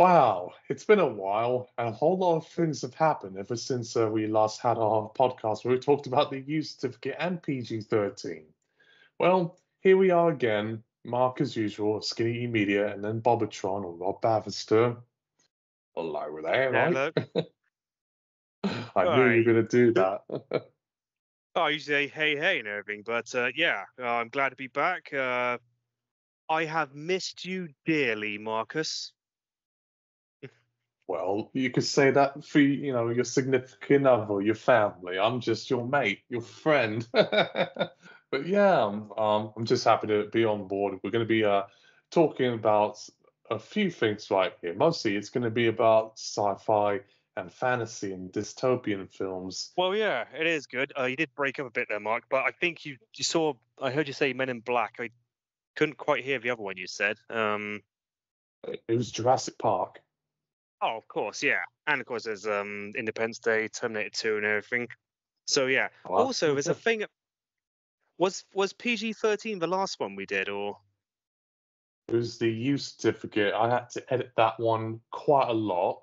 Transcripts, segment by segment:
Wow, it's been a while, and a whole lot of things have happened ever since uh, we last had our podcast where we talked about the U certificate and PG 13. Well, here we are again, Mark as usual, Skinny E Media, and then Bobatron or Rob Bavister. Hello there, right? Hello. I knew you were going to do that. Oh, I usually say hey, hey, and everything, but uh, yeah, uh, I'm glad to be back. Uh, I have missed you dearly, Marcus. Well, you could say that for you know your significant other, your family. I'm just your mate, your friend. but yeah, I'm, um, I'm just happy to be on board. We're going to be uh, talking about a few things right here. Mostly, it's going to be about sci-fi and fantasy and dystopian films. Well, yeah, it is good. Uh, you did break up a bit there, Mark, but I think you you saw. I heard you say Men in Black. I couldn't quite hear the other one you said. Um, It was Jurassic Park. Oh, of course, yeah, and of course there's um Independence Day, Terminator 2, and everything. So yeah. Well, Also, there's a thing. Was was PG 13 the last one we did, or It was the U certificate. I had to edit that one quite a lot.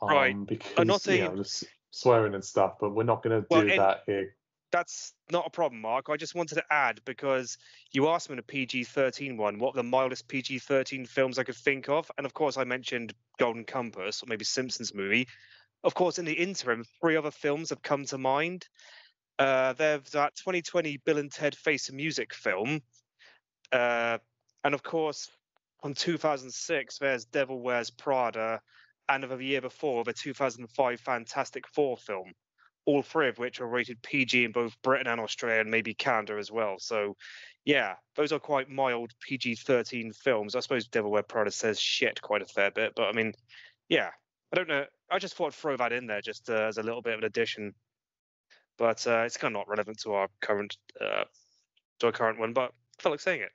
Um, Right. Because, not you know, just swearing and stuff, but we're not going to do and- that here. That's not a problem, Mark. I just wanted to add because you asked me in a PG 13 one what the mildest PG 13 films I could think of. And of course, I mentioned Golden Compass or maybe Simpsons movie. Of course, in the interim, three other films have come to mind. Uh, there's that 2020 Bill and Ted Face a Music film. Uh, and of course, on 2006, there's Devil Wears Prada. And of the year before, the 2005 Fantastic Four film all three of which are rated PG in both Britain and Australia and maybe Canada as well. So, yeah, those are quite mild PG 13 films. I suppose Devil Wear Prada says shit quite a fair bit, but I mean, yeah, I don't know. I just thought I'd throw that in there just uh, as a little bit of an addition. But uh, it's kind of not relevant to our current uh, to our current one, but I felt like saying it.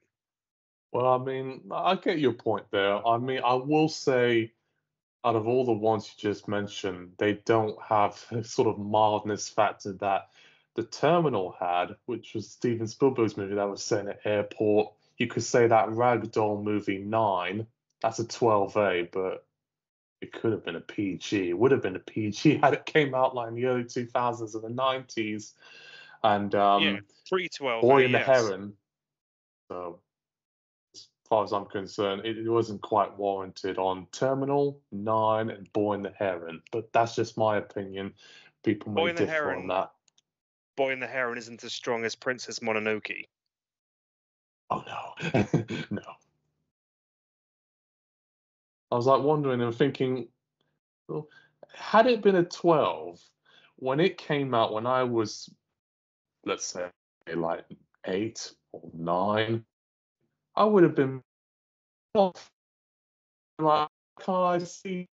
Well, I mean, I get your point there. I mean, I will say, out of all the ones you just mentioned, they don't have sort of mildness factor that the Terminal had, which was Steven Spielberg's movie that was set in an airport. You could say that Ragdoll movie Nine, that's a 12A, but it could have been a PG. It would have been a PG had it came out like in the early 2000s and the 90s. And um, yeah, 312. Boy and the. Heron. So, far as I'm concerned, it, it wasn't quite warranted on Terminal, Nine, and Boy and the Heron. But that's just my opinion. People may Boy and the differ on Heron. that. Boy and the Heron isn't as strong as Princess Mononoke. Oh no, no. I was like wondering and thinking, well, had it been a 12 when it came out when I was, let's say, like eight or nine, I would have been off. Like, can't I see?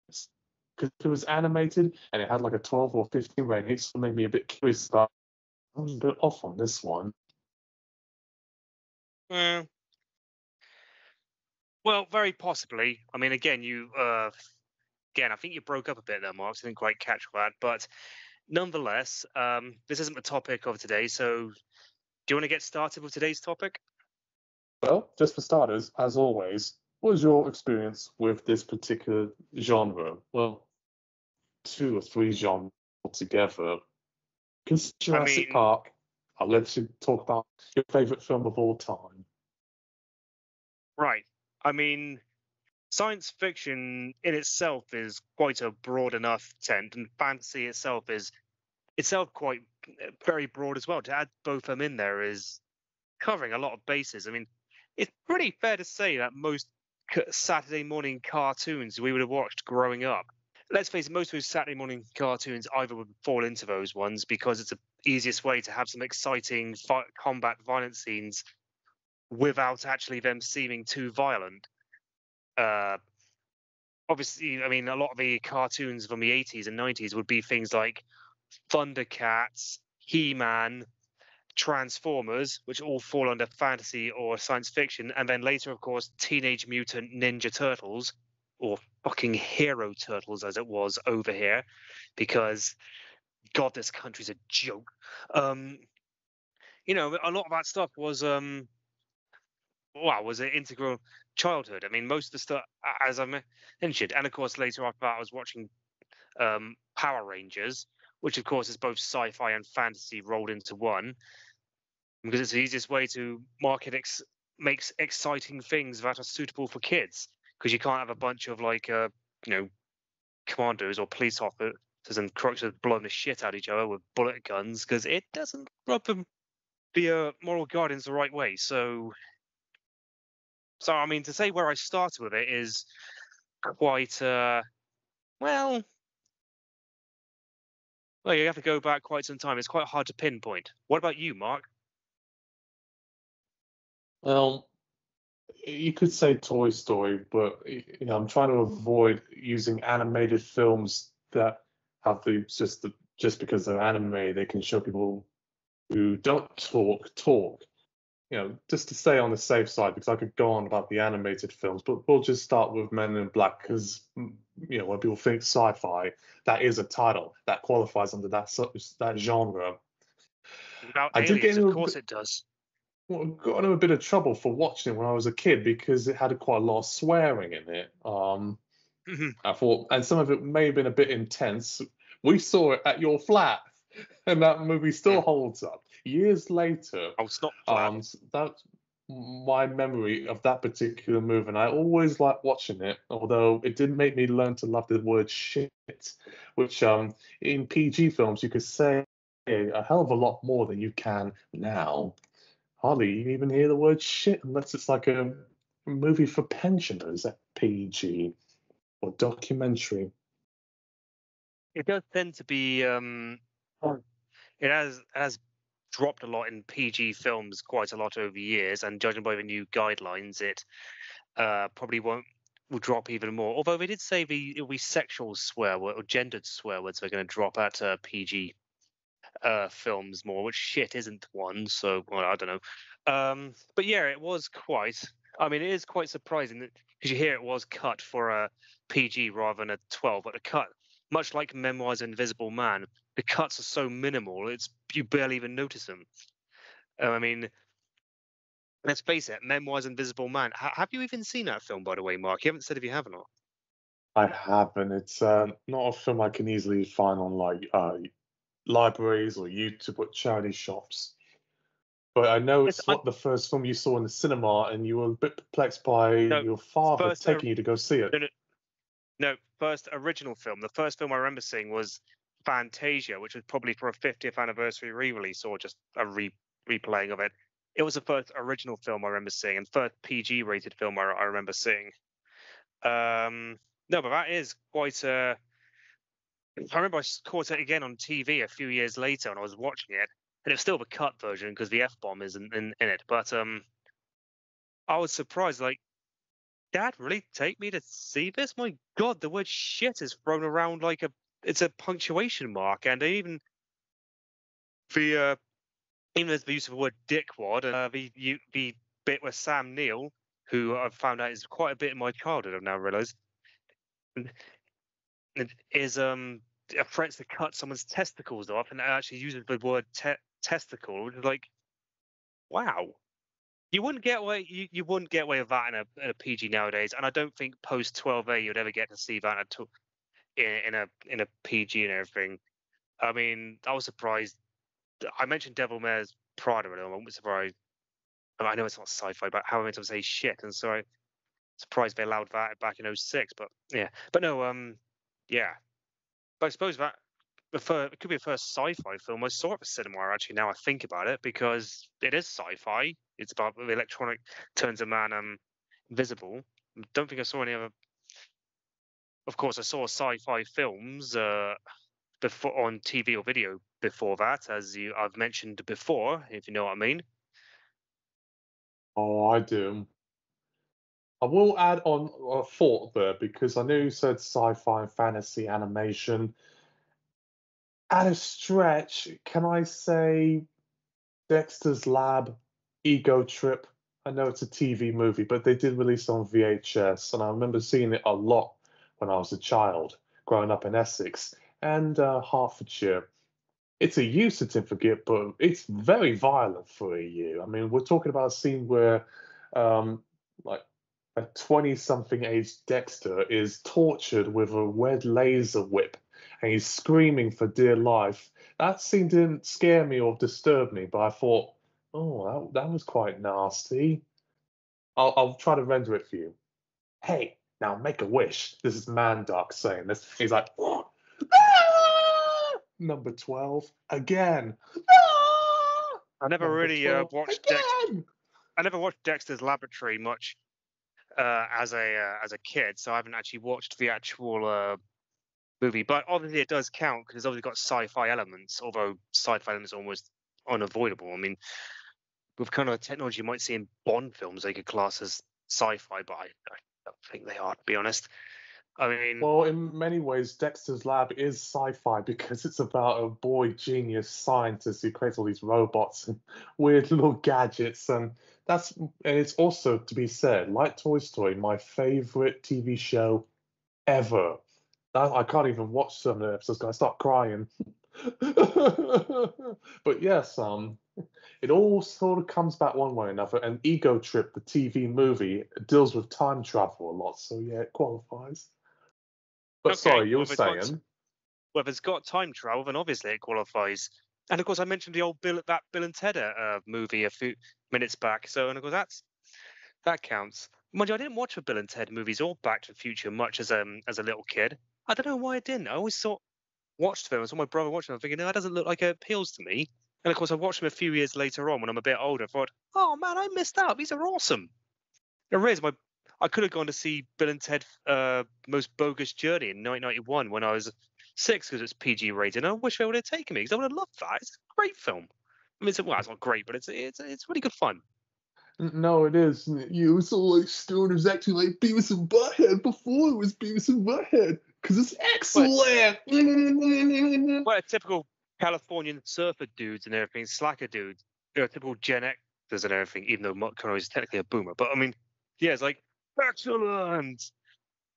Because it was animated and it had like a 12 or 15 rating, it made me a bit curious. about. I was a bit off on this one. Uh, well, very possibly. I mean, again, you uh, again, I think you broke up a bit there, Mark. So I didn't quite catch that, but nonetheless, um, this isn't the topic of today. So, do you want to get started with today's topic? Well, just for starters, as always, what was your experience with this particular genre? Well, two or three genres together. Because Jurassic mean- Park, I'll let you talk about your favourite film of all time. Right. I mean, science fiction in itself is quite a broad enough tent, and fantasy itself is itself quite uh, very broad as well. To add both of them in there is covering a lot of bases. I mean, it's pretty fair to say that most Saturday morning cartoons we would have watched growing up. Let's face it, most of those Saturday morning cartoons either would fall into those ones because it's the easiest way to have some exciting fi- combat violence scenes without actually them seeming too violent. Uh, obviously, I mean, a lot of the cartoons from the 80s and 90s would be things like Thundercats, He Man, Transformers, which all fall under fantasy or science fiction, and then later, of course, Teenage Mutant Ninja Turtles, or fucking Hero Turtles as it was over here, because God, this country's a joke. Um, you know, a lot of that stuff was um, well, was an integral childhood. I mean, most of the stuff, as I mentioned, and of course later after that, I was watching um, Power Rangers, which of course is both sci-fi and fantasy rolled into one, because it's the easiest way to market ex- makes exciting things that are suitable for kids. Because you can't have a bunch of like, uh, you know, commandos or police officers and crooks blowing the shit out of each other with bullet guns, because it doesn't rub them the uh, moral guardians the right way. So, so I mean, to say where I started with it is quite, uh, well, well, you have to go back quite some time. It's quite hard to pinpoint. What about you, Mark? Well, you could say Toy Story, but you know, I'm trying to avoid using animated films that have the just the just because they're anime, they can show people who don't talk talk. You know, just to stay on the safe side, because I could go on about the animated films, but we'll just start with Men in Black, because mm, you know when people think sci-fi, that is a title that qualifies under that that genre. About I aliens, did get of course it does. Well, got into a bit of trouble for watching it when I was a kid because it had quite a lot of swearing in it. Um, mm-hmm. I thought, and some of it may have been a bit intense. We saw it at your flat and that movie still holds up. Years later, oh, it's not um, that's my memory of that particular movie, and I always liked watching it. Although it didn't make me learn to love the word shit, which um in PG films you could say a hell of a lot more than you can now. Hardly you even hear the word shit unless it's like a movie for pensioners at PG or documentary. It does tend to be um, it has has dropped a lot in PG films quite a lot over years, and judging by the new guidelines, it uh, probably won't will drop even more. Although they did say the it'll be sexual swear word or gendered swear words are going to drop at uh, PG uh, films more, which shit isn't one. So well, I don't know. Um, but yeah, it was quite. I mean, it is quite surprising that because you hear it was cut for a PG rather than a 12, but the cut, much like Memoirs of Invisible Man, the cuts are so minimal, it's you barely even notice them. Um, I mean, let's face it, Memoirs of Invisible Man. H- have you even seen that film, by the way, Mark? You haven't said if you have or not. I haven't. It's uh, not a film I can easily find on like uh, libraries or YouTube or charity shops. But I know it's, it's not I, the first film you saw in the cinema, and you were a bit perplexed by no, your father taking uh, you to go see it. No, no, no, first original film. The first film I remember seeing was Fantasia, which was probably for a 50th anniversary re-release or just a re- replaying of it. It was the first original film I remember seeing and first PG-rated film I, I remember seeing. Um, no, but that is quite a. I remember I caught it again on TV a few years later, and I was watching it, and it was still the cut version because the f bomb isn't in, in it. But um, I was surprised. Like, Dad, really take me to see this? My God, the word shit is thrown around like a it's a punctuation mark, and even the uh, even as the use of the word dickwad, uh, the the bit with Sam Neill, who I've found out is quite a bit in my childhood. I've now realised is um threats to cut someone's testicles off, and actually uses the word te- testicle, which is like, wow. You wouldn't get away. You, you wouldn't get away with that in a, in a PG nowadays, and I don't think post 12A you'd ever get to see that at all in, a in a PG and everything. I mean, I was surprised. I mentioned Devil Wears Prada earlier. I was surprised. I know it's not sci-fi, but how am I to say shit? And so I surprised they allowed that back in 06. But yeah, but no, um, yeah. But I suppose that the first, it could be the first sci-fi film I saw at the cinema. Actually, now I think about it, because it is sci-fi. It's about the electronic turns a man um invisible. Don't think I saw any other of course, I saw sci-fi films uh, before on TV or video before that, as you I've mentioned before, if you know what I mean. Oh, I do. I will add on a thought there because I know you said sci-fi and fantasy animation. At a stretch, can I say Dexter's Lab, Ego Trip? I know it's a TV movie, but they did release on VHS, and I remember seeing it a lot when I was a child, growing up in Essex and uh, Hertfordshire. It's a U certificate, but it's very violent for a U. I mean, we're talking about a scene where, um, like, a 20 something age Dexter is tortured with a red laser whip and he's screaming for dear life. That scene didn't scare me or disturb me, but I thought, oh, that, that was quite nasty. I'll, I'll try to render it for you. Hey, now make a wish. This is Mandark saying this. He's like, ah! number 12 again. Ah! I never Number really uh, watched Dexter. I never watched Dexter's Laboratory much as a uh, as a kid, so I haven't actually watched the actual uh, movie. But obviously, it does count because it's obviously got sci-fi elements, although sci-fi elements are almost unavoidable. I mean, with kind of the technology you might see in Bond films, they could class as sci-fi, but I, I don't think they are, to be honest. I mean, Well, in many ways, Dexter's Lab is sci-fi because it's about a boy genius scientist who creates all these robots and weird little gadgets, and that's and it's also to be said, like Toy Story, my favorite TV show ever. I, I can't even watch some of the episodes I start crying. but yes, um, it all sort of comes back one way or another. And Ego Trip, the TV movie, deals with time travel a lot, so yeah, it qualifies. But Okay, sorry, you were it's got- saying. well, if it's got time travel, then obviously it qualifies. And of course, I mentioned the old Bill that Bill and Ted uh, movie a few minutes back. So, and of course, that's that counts. Mind you, I didn't watch the Bill and Ted movies or Back to the Future much as um as a little kid. I don't know why I didn't. I always thought watched them. I saw my brother watching them, I'm thinking, no, that doesn't look like it appeals to me. And of course, I watched them a few years later on when I'm a bit older. I thought, oh man, I missed out. These are awesome. There is my. I could have gone to see Bill and Ted uh, Most Bogus Journey in 1991 when I was six because it's PG rated. And I wish they would have taken me because I would have loved that. It's a great film. I mean, it's, well, it's not great, but it's it's it's really good fun. No, it is. You saw like stoners acting like Beavis and Butthead before it was Beavis and Butthead because it's excellent. Well, typical Californian surfer dudes and everything, slacker dudes. You know, typical Gen Xers and everything. Even though Mark is technically a boomer, but I mean, yeah, it's like excellent.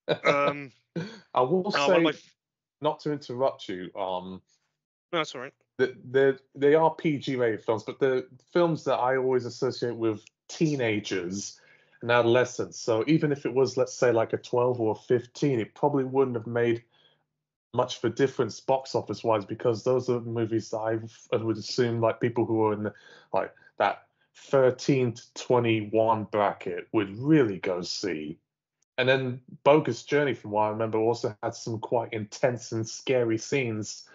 Um, I will say, one my, f- not to interrupt you, um, no, that's all right. they they are PG rated films, but they're films that I always associate with teenagers and adolescents. So even if it was, let's say, like a 12 or 15, it probably wouldn't have made much of a difference box office wise because those are movies that I've, I would assume like people who are in the, like that 13 to 21 bracket would really go see. And then Bogus Journey, from what I remember, also had some quite intense and scary scenes.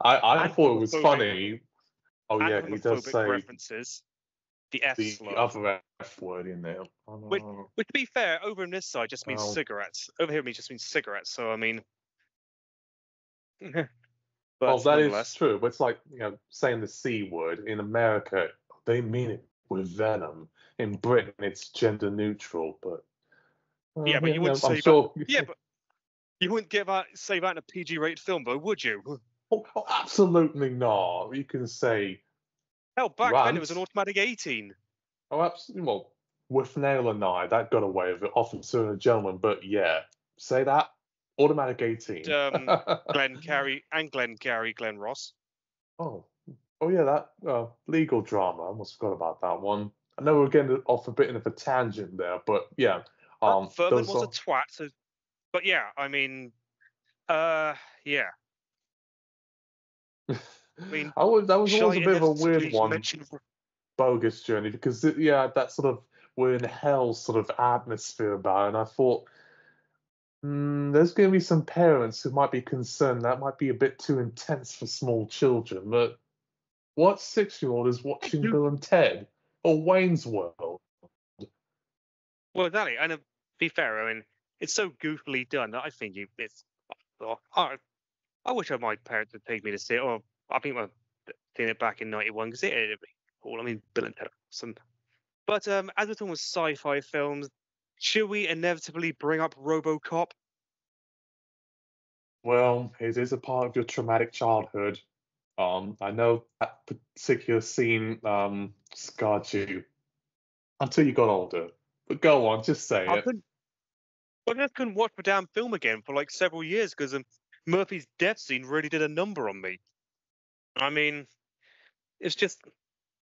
I, I thought it was funny. Oh yeah, he does say references. The F the slur. other F word in there. Oh, Wait. Which, to be fair, over in this side just means Oh. cigarettes. Over here, it means just means cigarettes. So I mean, but well, that is true. But it's like you know saying the c word in America. They mean it with venom. In Britain, it's gender neutral. But Yeah, but you wouldn't I'm say that- yeah, but you wouldn't get that say that in a PG-rated film, though, would you? Oh, oh, absolutely not. You can say Hell, back then it was an automatic 18. Oh, absolutely. Well, with Nail and I, that got away with it, officer and a gentleman. But yeah, say that. Automatic 18. Um, Glengarry and Glenn Carey, Glen Ross. oh, oh yeah, that uh, legal drama. I almost forgot about that one. I know we're getting off a bit of a tangent there, but yeah. Um, Ferman was a twat. So, but yeah, I mean, uh, yeah. mean, I was, that was always a bit of a weird one, mention- bogus journey, because it, yeah, that sort of we're in hell sort of atmosphere about, it, and I thought. Mm, there's going to be some parents who might be concerned that might be a bit too intense for small children, but what six year old is watching Bill and Ted or Wayne's World? Well, exactly. And to be fair, I mean, it's so goofily done that I think you, it's. oh, I, I wish my parents would take me to see it, or I think I've seen it back in '91 because it, it'd be cool. I mean, Bill and Ted awesome. But um, as we're talking with sci-fi films, should we inevitably bring up RoboCop? Well, it is a part of your traumatic childhood. Um, I know that particular scene um scarred you until you got older. But go on, just say I it. couldn't. I just couldn't watch the damn film again for like several years because um, Murphy's death scene really did a number on me. I mean, it's just,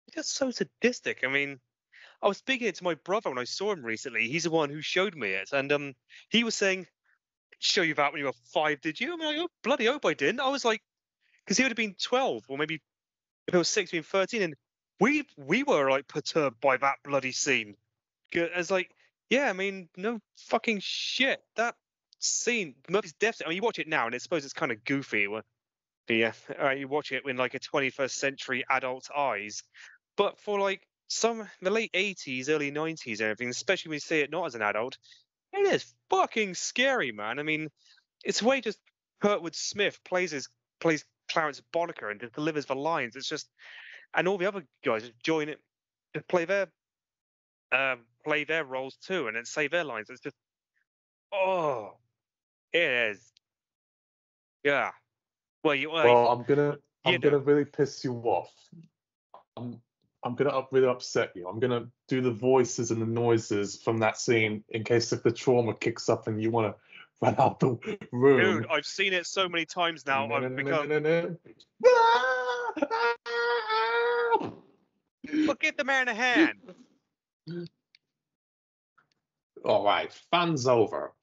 it's just so sadistic. I mean, I was speaking it to my brother when I saw him recently. He's the one who showed me it, and um, he was saying, "Show you that when you were five, did you?" I'm like, "Oh, bloody hope I didn't." I was like, because he would have been twelve, or maybe if it was 16, 13, and we we were like perturbed by that bloody scene. As like, yeah, I mean, no fucking shit. That scene, Murphy's death. I mean, you watch it now, and I suppose it's kind of goofy. Yeah, uh, you watch it in like a 21st century adult eyes, but for like some the late 80s, early 90s, everything, especially when you see it not as an adult, it is fucking scary, man. I mean, it's the way just Kurtwood Smith plays his plays Clarence Boddicker and delivers the lines. It's just, and all the other guys join it to play their uh, play their roles too, and then say their lines. It's just, oh, it is, yeah. Well, you. Well, I'm gonna, I'm gonna know. really piss you off. I'm, I'm gonna up, really upset you. I'm gonna do the voices and the noises from that scene in case if the trauma kicks up and you want to run out the room. Dude, I've seen it so many times now. No, I've become. No, no, Look, get the man a hand. All right, fans over.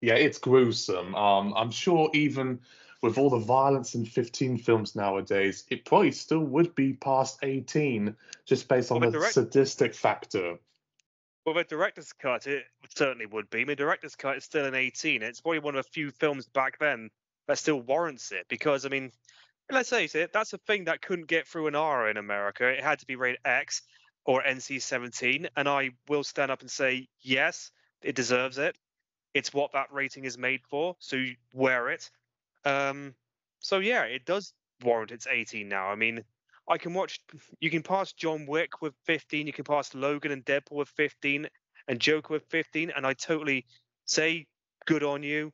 Yeah, it's gruesome. Um, I'm sure even with all the violence in 15 films nowadays, it probably still would be past 18, just based on well, the direct- sadistic factor. Well, the director's cut, it certainly would be. I mean, director's cut is still an 18. It's probably one of the few films back then that still warrants it because, I mean, let's face it, that's a thing that couldn't get through an R in America. It had to be rated X or NC-17, and I will stand up and say yes, it deserves it. It's what that rating is made for, so wear it. Um, so yeah, it does warrant its 18 now. I mean, I can watch. You can pass John Wick with 15. You can pass Logan and Deadpool with 15, and Joker with 15. And I totally say good on you,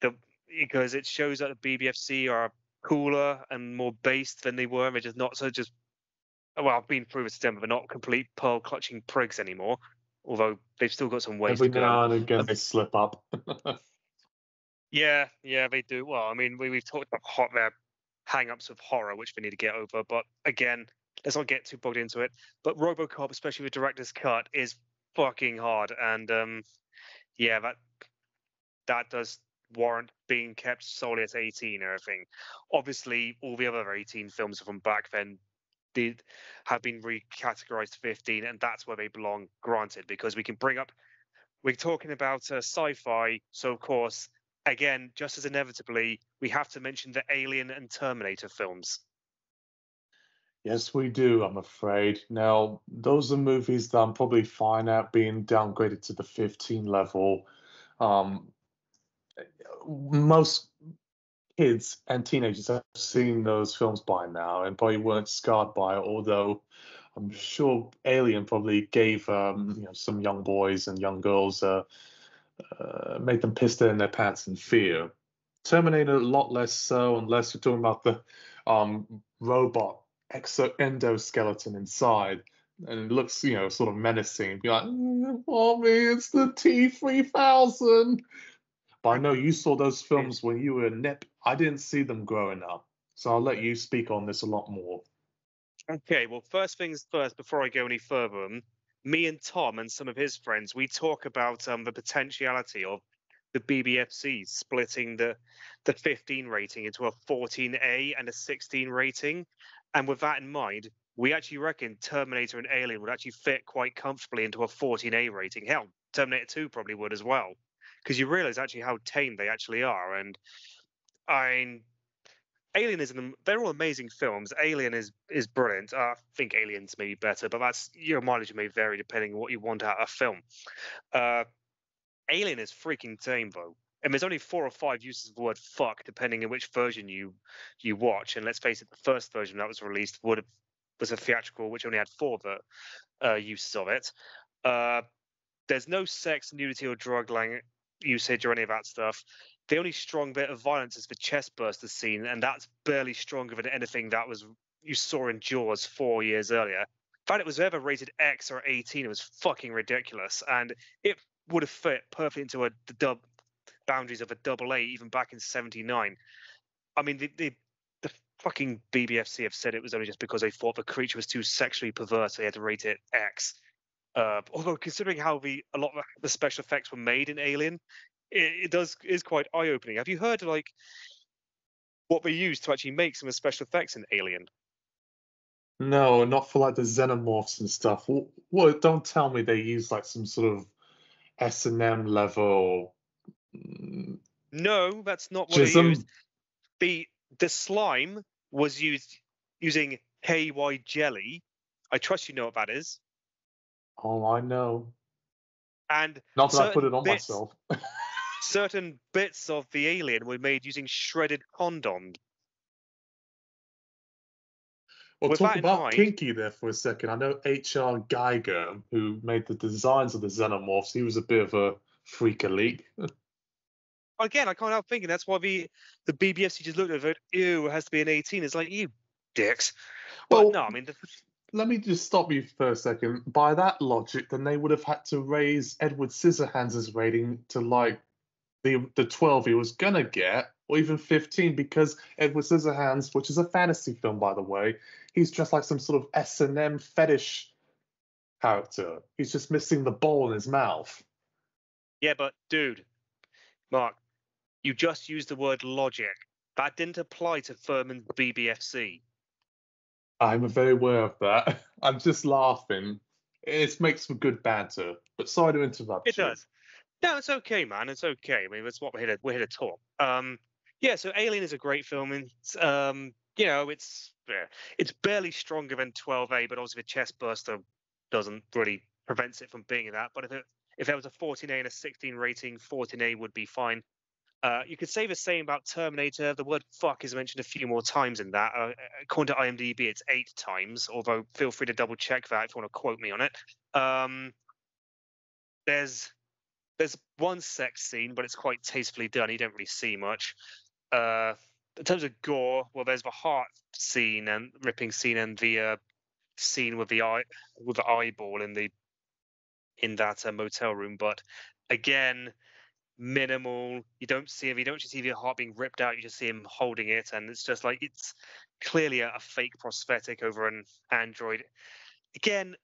the because it shows that the BBFC are cooler and more based than they were. They're just not so just. Well, I've been through to them, but they're not complete pearl clutching prigs anymore. Although they've still got some ways Every to go. now and again, they slip up. yeah, yeah, they do. Well, I mean, we, we've talked about hot their hang-ups of horror, which we need to get over. But again, let's not get too bogged into it. But RoboCop, especially the director's cut, is fucking hard, and um, yeah, that that does warrant being kept solely at 18 or everything. Obviously, all the other 18 films from back then did have been recategorized to 15, and that's where they belong. Granted, because we can bring up, we're talking about uh, sci-fi, so of course again, just as inevitably, we have to mention the Alien and Terminator films. Yes, we do, I'm afraid. Now, those are movies that I'm probably fine at being downgraded to the 15 level. Um, most kids and teenagers have seen those films by now and probably weren't scarred by it, although I'm sure Alien probably gave um, you know, some young boys and young girls uh, uh, make them piss in their pants in fear. Terminator a lot less so, unless you're talking about the um, robot exo endoskeleton inside, and it looks, you know, sort of menacing. Be like, "Mommy, it's the T three thousand. But I know you saw those films when you were a nip. I didn't see them growing up, so I'll let you speak on this a lot more. Okay, well, first things first, before I go any further, um, me and Tom and some of his friends, we talk about um, the potentiality of the BBFC splitting the the 15 rating into a 14A and a 16 rating. And with that in mind, we actually reckon Terminator and Alien would actually fit quite comfortably into a 14A rating. Hell, Terminator 2 probably would as well, because you realize actually how tame they actually are. And I Alien is an, they're all amazing films. Alien is is brilliant. I think Aliens may be better, but that's your mileage may vary depending on what you want out of a film. Uh, Alien is freaking tame though. And there's only four or five uses of the word fuck depending on which version you you watch. And let's face it, the first version that was released would have, was a theatrical, which only had four the, uh, uses of it. Uh, there's no sex, nudity, or drug lang- usage or any of that stuff the only strong bit of violence is the chest burster scene, and that's barely stronger than anything that was you saw in Jaws four years earlier. In fact, it was ever rated X or 18. It was fucking ridiculous, and it would have fit perfectly into a the dub boundaries of a double A even back in '79. I mean, the, the the fucking BBFC have said it was only just because they thought the creature was too sexually perverse. They had to rate it X. Uh, although considering how the a lot of the special effects were made in Alien, it, it does is quite eye opening. Have you heard like what they used to actually make some of the special effects in Alien? No, not for like the xenomorphs and stuff. Well, well don't tell me they used like some sort of S and M level. No, that's not what they used. The the slime was used using KY jelly. I trust you know what that is. Oh, I know. And Not that I put it on bits- myself. certain bits of the alien were made using shredded condoms. Well, With talk about mind- kinky there for a second. I know H.R. Giger, who made the designs of the xenomorphs, he was a bit of a freak elite. Again, I can't help thinking that's why the the BBFC just looked at it. Ew, it has to be an 18. It's like you dicks. But Well, no, I mean the, Let me just stop you for a second. By that logic, then they would have had to raise Edward Scissorhands' rating to like the the 12 he was gonna get, or even 15, because Edward Scissorhands, which is a fantasy film by the way, he's just like some sort of S and M fetish character. He's just missing the ball in his mouth. yeah, but dude, Mark, you just used the word logic. That didn't apply to Ferman's BBFC. I'm very aware of that. I'm just laughing. It makes for good banter. But sorry to interrupt. It you. does. No, it's okay, man. It's okay. I mean, that's what we're here to we're here to talk. Um, yeah. So Alien is a great film, and um, you know, it's yeah, it's barely stronger than 12A, but obviously the chest burster doesn't really prevents it from being that. But if it if there was a 14A and a 16 rating, 14A would be fine. Uh, you could say the same about Terminator. The word "fuck" is mentioned a few more times in that. Uh, according to IMDb, it's eight times. Although, feel free to double check that if you want to quote me on it. Um, there's there's one sex scene, but it's quite tastefully done. You don't really see much. Uh, in terms of gore, well, there's the heart scene and ripping scene, and the uh, scene with the eye with the eyeball in the in that uh, motel room. But again, minimal. You don't see him. You don't just see the heart being ripped out. You just see him holding it, and it's just like it's clearly a, a fake prosthetic over an android. Again,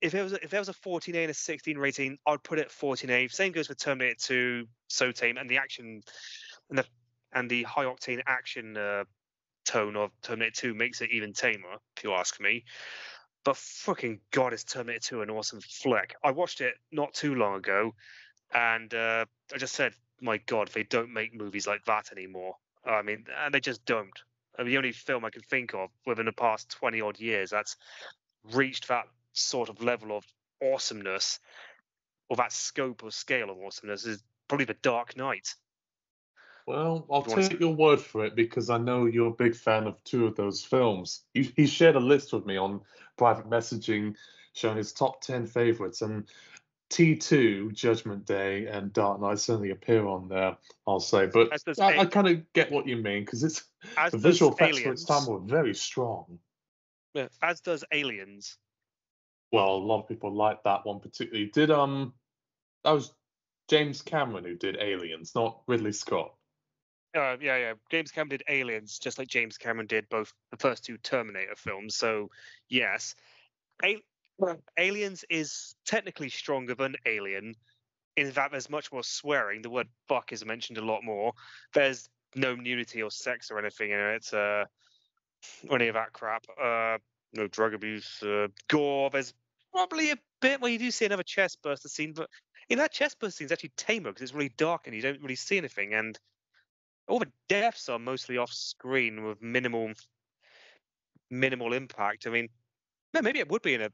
if it was if there was a 14A and a 16 rating, I'd put it 14A. Same goes for Terminator 2, So Tame, and the action and the and the high octane action uh, tone of Terminator 2 makes it even tamer, if you ask me. But fucking god, is Terminator 2 an awesome flick? I watched it not too long ago, and uh, I just said, my god, they don't make movies like that anymore. I mean, and they just don't. I mean, the only film I can think of within the past 20 odd years that's reached that sort of level of awesomeness or that scope or scale of awesomeness is probably The Dark Knight. Well, I'll You take your word for it because I know you're a big fan of two of those films. He, he shared a list with me on private messaging showing his top 10 favorites, and T2, Judgment Day, and Dark Knight certainly appear on there, I'll say. But I, kind of get what you mean because it's As the visual effects for its time were very strong. Yeah, As does Aliens. Well, a lot of people like that one particularly. Did um, that was James Cameron who did Aliens, not Ridley Scott. Uh, yeah, yeah. James Cameron did Aliens, just like James Cameron did both the first two Terminator films. So, yes, A- Aliens is technically stronger than Alien, in that there's much more swearing. The word "fuck" is mentioned a lot more. There's no nudity or sex or anything in it, uh, or any of that crap. Uh, no drug abuse, uh, gore. There's probably a bit where you do see another chest burster scene, but in that chest burster scene it's actually tamer because it's really dark and you don't really see anything. And all the deaths are mostly off screen with minimal minimal impact. I mean, maybe it would be in a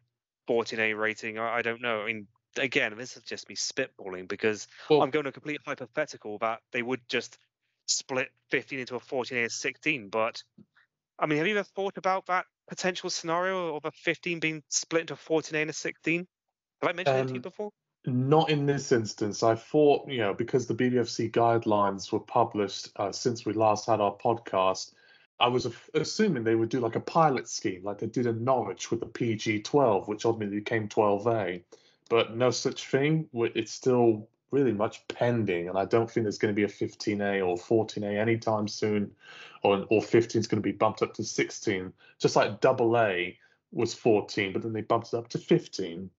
14A rating. I, I don't know. I mean, again, this is just me spitballing because Well, I'm going to a complete hypothetical that they would just split 15 into a 14A and 16. But I mean, have you ever thought about that potential scenario of a 15 being split into a 14A and a 16? Have I mentioned it to you Um, before? Not in this instance. I thought, you know, because the BBFC guidelines were published uh, since we last had our podcast, I was assuming they would do like a pilot scheme, like they did in Norwich with the PG 12, which ultimately became 12A. But no such thing. It's still really much pending, and I don't think there's going to be a 15A or 14A anytime soon, or or 15 is going to be bumped up to 16. Just like Double A was 14, but then they bumped it up to 15,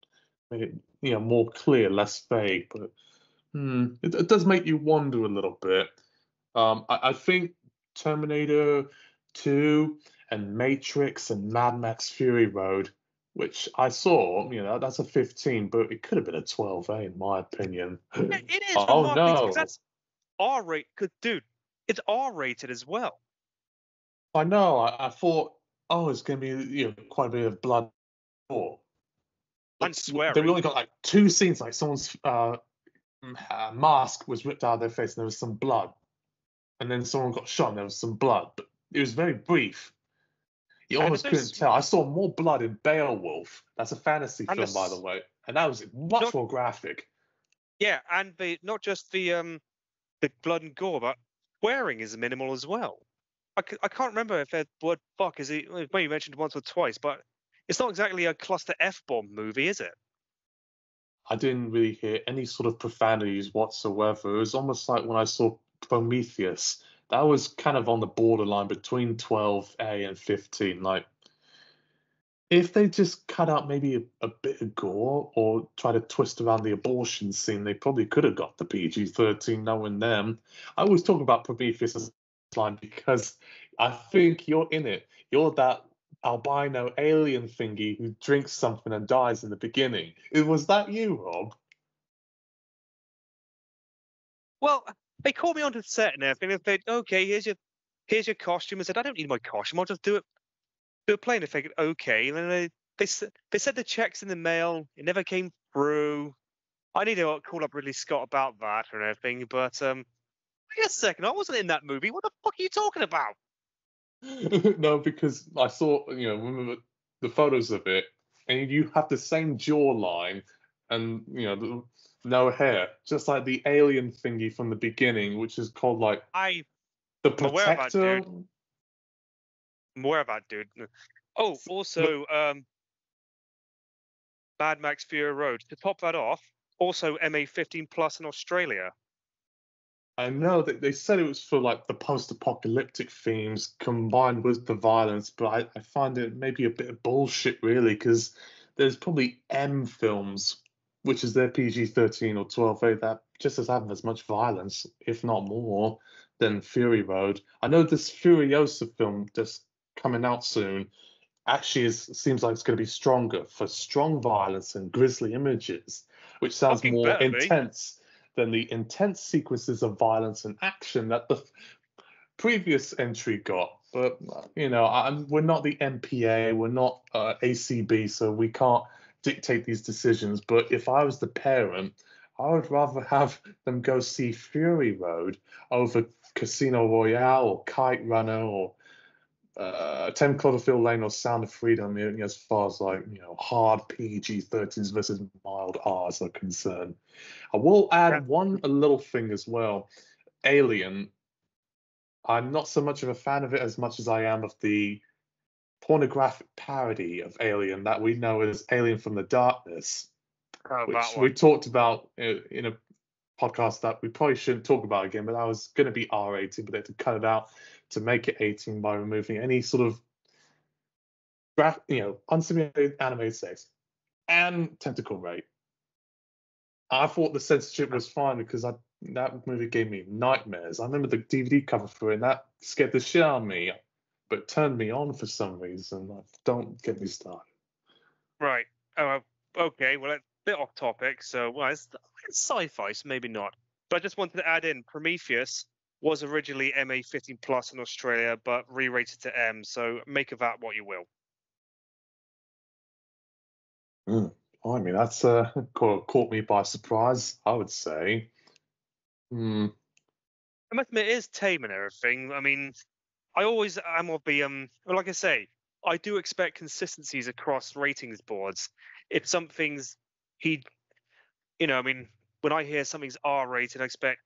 made it you know more clear, less vague. But hmm, it, it does make you wonder a little bit. Um, I, I think Terminator 2 and Matrix and Mad Max Fury Road which I saw, you know, that's a 15, but it could have been a 12A in my opinion. It, it is. Oh no, that's R rated. Dude, it's R rated as well. I know. I, I thought, oh, it's going to be you know quite a bit of blood. I'm swearing. They only got like two scenes, like someone's uh, mask was ripped out of their face and there was some blood, and then someone got shot and there was some blood, but it was very brief. You almost couldn't tell. I saw more blood in Beowulf. That's a fantasy film, by the way, and that was much not, more graphic. Yeah, and the not just the um the blood and gore, but swearing is minimal as well. I, I can't remember if there's blood fuck is it maybe you mentioned once or twice, but it's not exactly a cluster f bomb movie, is it? I didn't really hear any sort of profanities whatsoever. It was almost like when I saw Prometheus that was kind of on the borderline between 12A and 15. Like, if they just cut out maybe a, a, bit of gore or try to twist around the abortion scene, they probably could have got the PG 13 knowing them. I always talk about Prometheus line because I think you're in it. You're that albino alien thingy who drinks something and dies in the beginning. It was that you, Rob? Well, they called me onto the set and everything. And They said, "Okay, here's your here's your costume." I said, "I don't need my costume. I'll just do it do it plain." They figured, "Okay." And then they they they said the checks in the mail. It never came through. I need to call up Ridley Scott about that and everything. But um, wait a second, I wasn't in that movie. What the fuck are you talking about? no, because I saw you know the photos of it, and you have the same jawline, and you know the, no hair, just like the alien thingy from the beginning, which is called like I the protector. More about dude. Oh, also, um, Mad Max Fury Road. To top that off, also MA15 plus in Australia. I know that they said it was for like the post-apocalyptic themes combined with the violence, but I, I find it maybe a bit of bullshit, really, because there's probably M films which is their PG 13 or 12A, that just as having as much violence, if not more, than Fury Road. I know this Furiosa film just coming out soon actually is, seems like it's going to be stronger for strong violence and grisly images, which sounds Fucking more intense than the intense sequences of violence and action that the previous entry got. But you know, I'm, we're not the MPA, we're not uh, ACB, so we can't dictate these decisions. But if I was the parent, I would rather have them go see Fury Road over Casino Royale or Kite Runner or uh, 10 Cloverfield Lane or Sound of Freedom, you know, as far as like, you know, hard PG 13s versus mild R's are concerned. I will add one a little thing as well. Alien, I'm not so much of a fan of it as much as I am of the pornographic parody of Alien that we know as Alien from the Darkness, oh, which we talked about uh, in a podcast that we probably shouldn't talk about again, but that was going to be R18, but they had to cut it out to make it 18 by removing any sort of graph, you know, unsimulated animated sex and tentacle rape. I thought the censorship was fine because I that movie gave me nightmares. I remember the DVD cover for it, and that scared the shit out of me but turned me on for some reason. Don't get me started. Right. Oh, okay. Well, a bit off topic. So, well, it's, it's sci-fi, so maybe not. But I just wanted to add in Prometheus was originally MA15 plus in Australia, but re-rated to M. So make of that what you will. Mm. I mean, that's uh, caught, caught me by surprise. I would say. Hmm. I must admit, it is tame and everything. I mean, I always am of the um. Well, Like I say, I do expect consistencies across ratings boards. If something's he, you know, I mean, when I hear something's R rated, I expect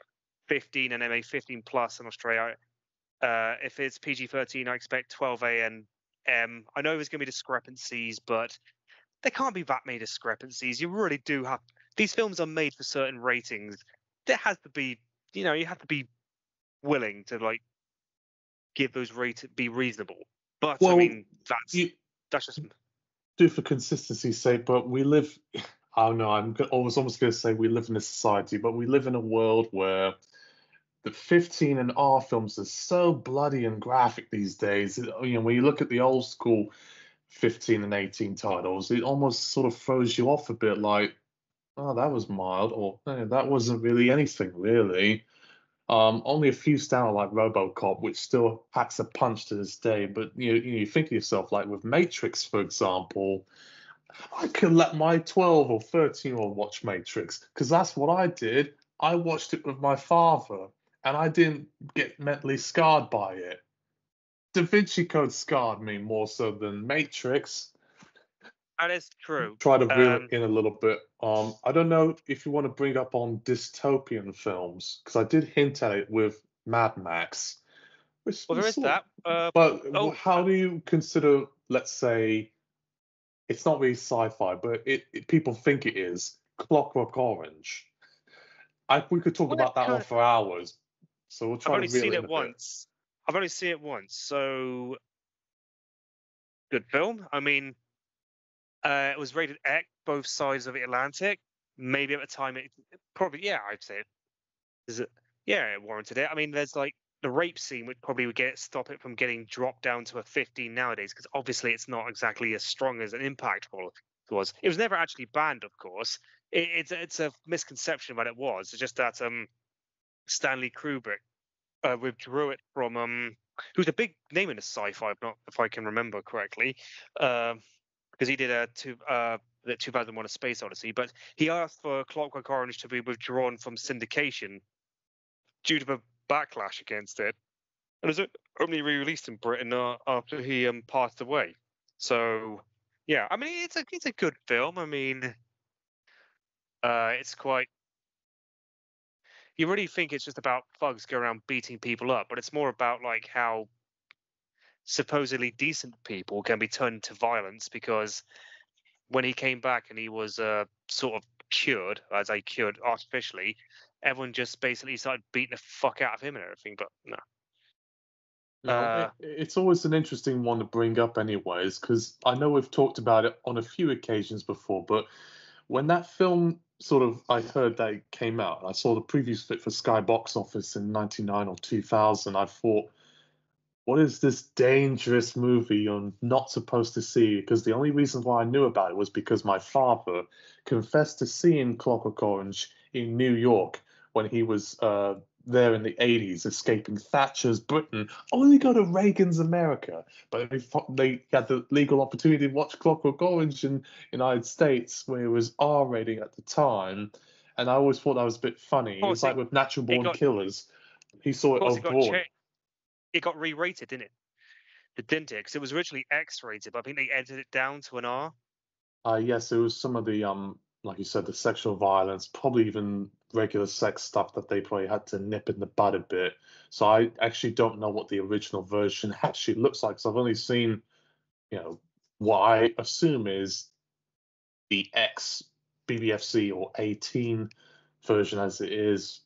15 and MA 15 plus in Australia. Uh, if it's PG 13, I expect 12A and M. I know there's going to be discrepancies, but there can't be that many discrepancies. You really do have these films are made for certain ratings, there has to be, you know, you have to be willing to like give those rates be reasonable. But Well, I mean, that's You that's just do for consistency's sake, but we live. I don't know. I'm was almost going to say we live in a society, but we live in a world where the 15 and R films are so bloody and graphic these days. You know, when you look at the old school 15 and 18 titles, it almost sort of throws you off a bit. Like, oh, that was mild, or "Eh, that wasn't really anything really. Um, only a few stand out like RoboCop, which still packs a punch to this day. But you you think to yourself, like with Matrix, for example, I could let my 12 or 13 year old watch Matrix because that's what I did. I watched it with my father, and I didn't get mentally scarred by it. Da Vinci Code scarred me more so than Matrix. That is true. Try to reel Um, it in a little bit. Um, I don't know if you want to bring up on dystopian films because I did hint at it with Mad Max. Which Well, there is that. Uh, But oh, how do you consider, let's say, it's not really sci-fi, but it, it people think it is Clockwork Orange. I we could talk Well, about that one for hours. So we'll I've try only to reel seen it a bit. once. I've only seen it once, so good film. I mean, uh, it was rated X, both sides of the Atlantic. Maybe at the time, it probably yeah, I'd say. Is it? Yeah, it warranted it. I mean, there's like the rape scene would probably would get stop it from getting dropped down to a 15 nowadays because obviously it's not exactly as strong as an impactful was. It was never actually banned, of course. It, it's it's a misconception that it was. It's just that um Stanley Kubrick uh, withdrew it from um who's a big name in the sci-fi, if not if I can remember correctly, because he did a two uh the 2001: A Space Odyssey, but he asked for Clockwork Orange to be withdrawn from syndication due to the backlash against it, and it was only re-released in Britain uh, after he um passed away. So yeah, I mean it's a it's a good film. I mean, uh, it's quite you really think it's just about thugs going around beating people up, but it's more about like how supposedly decent people can be turned to violence because when he came back and he was uh, sort of cured, as I cured artificially, everyone just basically started beating the fuck out of him and everything. But no, know, Uh, it- it's always an interesting one to bring up, anyways, because I know we've talked about it on a few occasions before. But when that film sort of, I heard that it came out, I saw the previews for Sky Box Office in '99 or 2000. I thought, what is this dangerous movie you're not supposed to see? Because the only reason why I knew about it was because my father confessed to seeing Clockwork Orange in New York when he was uh, there in the 80s, escaping Thatcher's Britain, only go to Reagan's America. But they, they had the legal opportunity to watch Clockwork Orange in United States, where it was R rating at the time. And I always thought that was a bit funny. It so like with Natural Born got- Killers. He saw it course it got re-rated, didn't it? It didn't it? Because it was originally X-rated, but I think they edited it down to an R. Uh, yes, it was some of the um, like you said, the sexual violence, probably even regular sex stuff that they probably had to nip in the bud a bit. So I actually don't know what the original version actually looks like. So I've only seen, you know, what I assume is the X BBFC or 18 version as it is.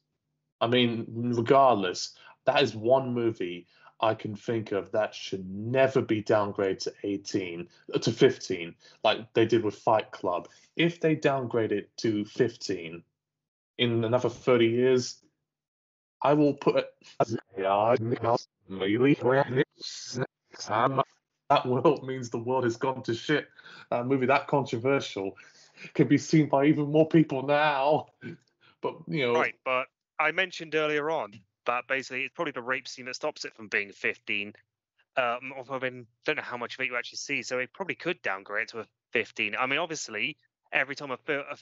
I mean, regardless, that is one movie I can think of that should never be downgraded to 18 uh, to 15 like they did with Fight Club. If they downgrade it to 15 in another 30 years, I will put. That world means the world has gone to shit. A movie that controversial can be seen by even more people now. But you know, Right, but I mentioned earlier on that basically it's probably the rape scene that stops it from being 15. Um, although I mean, don't know how much of it you actually see, so it probably could downgrade to a 15. I mean, obviously, every time a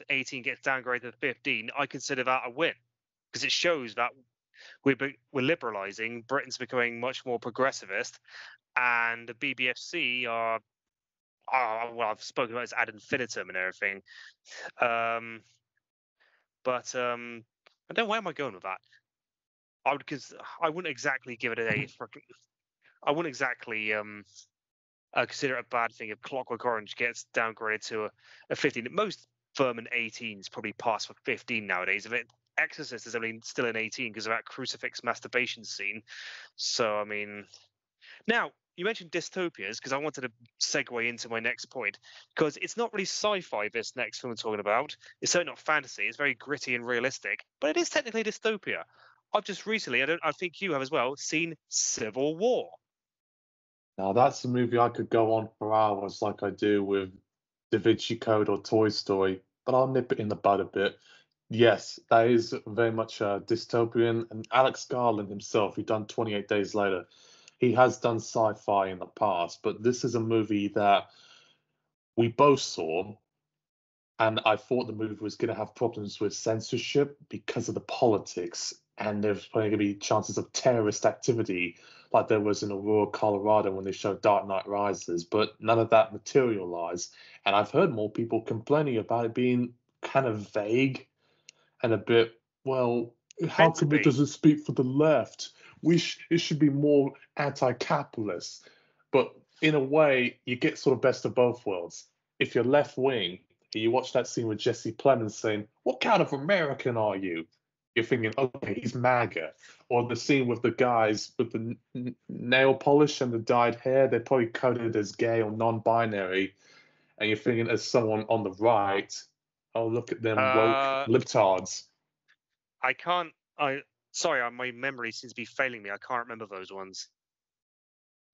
18 gets downgraded to 15, I consider that a win because it shows that we're we're liberalising. Britain's becoming much more progressivist, and the BBFC are. are well, I've spoken about this ad infinitum and everything. Um, but um, I don't know where am I going with that. I would because I wouldn't exactly give it a frickin- I wouldn't exactly um uh, consider it a bad thing if Clockwork Orange gets downgraded to a, a 15. Most Ferman 18s probably pass for 15 nowadays. If it Exorcist is only still in 18 because of that crucifix masturbation scene. So I mean, now you mentioned dystopias because I wanted to segue into my next point because it's not really sci-fi. This next film we're talking about it's certainly not fantasy. It's very gritty and realistic, but it is technically dystopia. I've just recently, I don't, I think you have as well, seen Civil War. Now that's a movie I could go on for hours, like I do with Da Vinci Code or Toy Story, but I'll nip it in the bud a bit. Yes, that is very much a dystopian, and Alex Garland himself, he done 28 Days Later, he has done sci-fi in the past, but this is a movie that we both saw, and I thought the movie was going to have problems with censorship because of the politics, and there's probably going to be chances of terrorist activity, like there was in Aurora, Colorado, when they showed Dark Knight Rises. But none of that materialized, and I've heard more people complaining about it being kind of vague and a bit well. How come it doesn't speak for the left? We sh- it should be more anti-capitalist. But in a way, you get sort of best of both worlds. If you're left wing, you watch that scene with Jesse Plemons saying, "What kind of American are you?" You're thinking, "Okay, he's MAGA." Or the scene with the guys with the n- nail polish and the dyed hair, they're probably coded as gay or non-binary, and you're thinking, as someone on the right, "Oh, look at them Uh, woke libtards." I can't. I sorry, uh, my memory seems to be failing me. I can't remember those ones.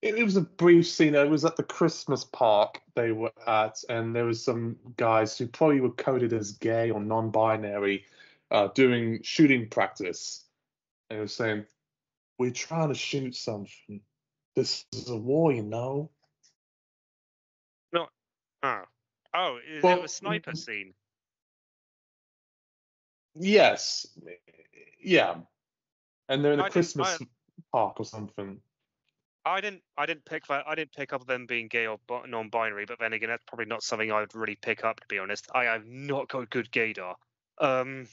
It, it was a brief scene. It was at the Christmas park they were at, and there was some guys who probably were coded as gay or non-binary, uh, doing shooting practice. And they were saying, "We're trying to shoot something. This is a war, you know." No. Oh, oh, is Well, it a sniper scene? Yes, yeah. And they're in I a didn't- Christmas park or something. I didn't. I didn't pick that. I didn't pick up them being gay or non-binary. But then again, that's probably not something I would really pick up. To be honest, I have not got a good gaydar. Um,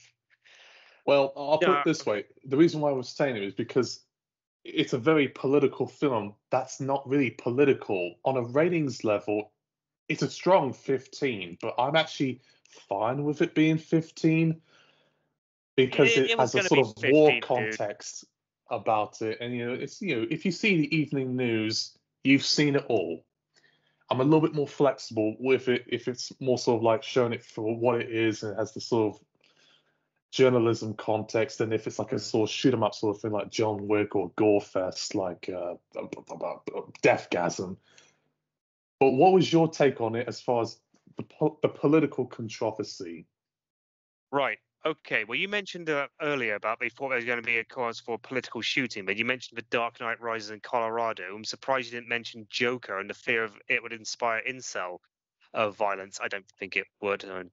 Well, I'll put Yeah. it this way: the reason why I was saying it is because it's a very political film. That's not really political on a ratings level. It's a strong 15, but I'm actually fine with it being 15 because It- it, it has a sort of war 15, dude. context about it. And you know, it's you know, if you see the evening news, you've seen it all. I'm a little bit more flexible with it if it's more sort of like showing it for what it is and it has the sort of journalism context and if it's like a sort of shoot 'em up sort of thing like John Wick or Gorefest like uh, Deathgasm. But what was your take on it as far as the, po- the political controversy? right. Okay. Well, you mentioned uh, earlier about they thought there was going to be a cause for political shooting, but you mentioned the Dark Knight Rises in Colorado. I'm surprised you didn't mention Joker and the fear of it would inspire incel uh, violence. I don't think it would. Uh,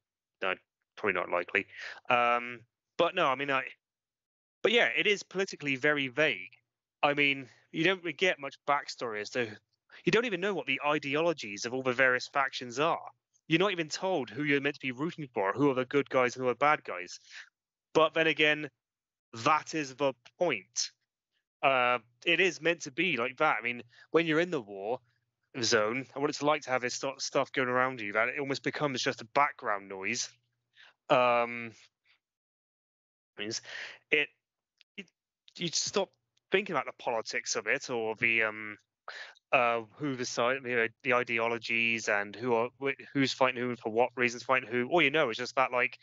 probably not likely. Um, but no, I mean, I. But yeah, it is politically very vague. I mean, you don't really get much backstory as to. You don't even know what the ideologies of all the various factions are. You're not even told who you're meant to be rooting for, who are the good guys, and who are the bad guys. But then again, that is the point. Uh, it is meant to be like that. I mean, when you're in the war zone, and what it's like to have this stuff going around you, that it almost becomes just a background noise. Um, it, it you stop thinking about the politics of it or the um uh who the side you know, the ideologies and who are who's fighting who for what reasons fighting who. All you know is just that like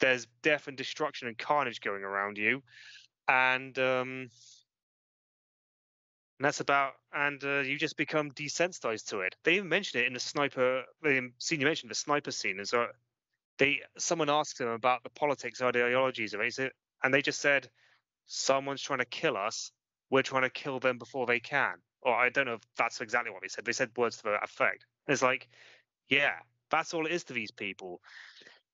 there's death and destruction and carnage going around you. And um and that's about and uh, you just become desensitized to it. They even mentioned it in the sniper the scene you mentioned the sniper scene as well they someone asked them about the politics ideologies of it- and they just said someone's trying to kill us. We're trying to kill them before they can. Or i don't know if that's exactly what they said. They said words to that effect. And it's like yeah that's all it is to these people.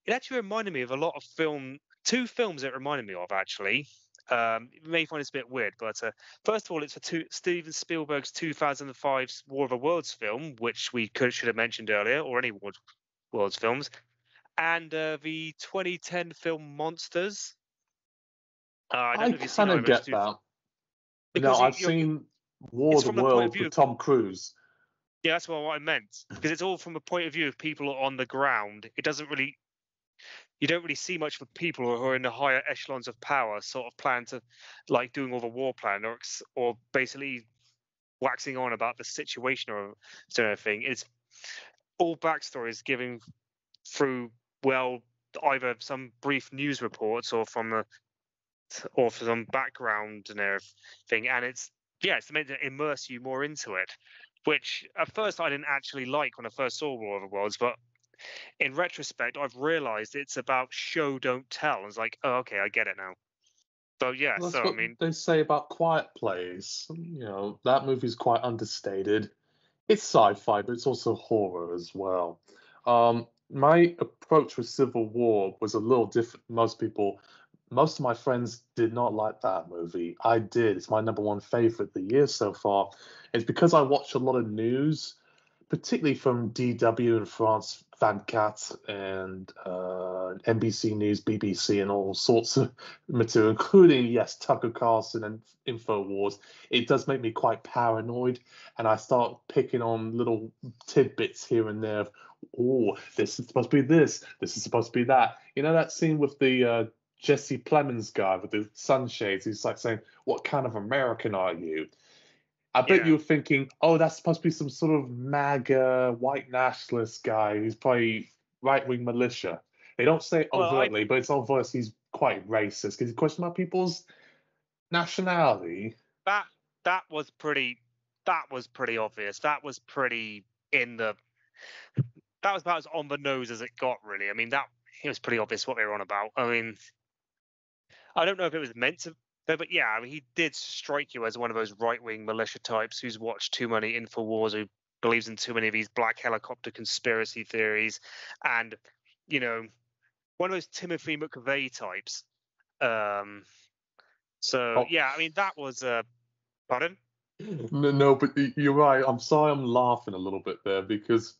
It actually reminded me of a lot of film two films it reminded me of actually. Um, you may find this a bit weird, but uh, first of all, it's for two, Steven Spielberg's 2005 War of the Worlds film, which we could should have mentioned earlier, or any War Worlds films, and uh, the 2010 film Monsters. Uh, I don't I know if you've seen kind of either of those get that. because no, I've you're- seen War of from the the point of view with of- Tom Cruise. Yeah, that's what I meant. Because it's all from a point of view of people on the ground. It doesn't really. you don't really see much for people who are in the higher echelons of power, sort of plan to like doing all the war plan or or basically waxing on about the situation or sort of thing. It's all backstories given through well either some brief news reports or from the or some background and everything, and it's yeah, it's meant to immerse you more into it. Which at first I didn't actually like when I first saw War of the Worlds, but in retrospect, I've realised it's about show don't tell. It's like, oh, okay, I get it now. So yeah, Well, so I mean, they say about Quiet Place. You know, that movie's quite understated. It's sci-fi, but it's also horror as well. Um, my approach with Civil War was a little different. Most people, most of my friends did not like that movie. I did. It's my number one favorite of the year so far. It's because I watch a lot of news, particularly from DW and France 24 and uh, NBC News, BBC, and all sorts of material, including, yes, Tucker Carlson and InfoWars. It does make me quite paranoid, and I start picking on little tidbits here and there of, oh, this is supposed to be this, this is supposed to be that. You know that scene with the uh, Jesse Plemons guy with the sunshades? He's like saying, What kind of American are you? I bet Yeah. you were thinking, oh, that's supposed to be some sort of MAGA white nationalist guy who's probably right wing militia. They don't say it Well, I- overtly, but it's obvious he's quite racist because he questions about people's nationality. that that was pretty that was pretty obvious. That was pretty in the that was about as on the nose as it got really. I mean that it was pretty obvious what they were on about. I mean I don't know if it was meant to but yeah, I mean he did strike you as one of those right wing militia types who's watched too many InfoWars who believes in too many of these black helicopter conspiracy theories and you know one of those Timothy McVeigh types. Um so Oh. yeah, I mean that was uh pardon? No, no, but you're right. I'm sorry I'm laughing a little bit there because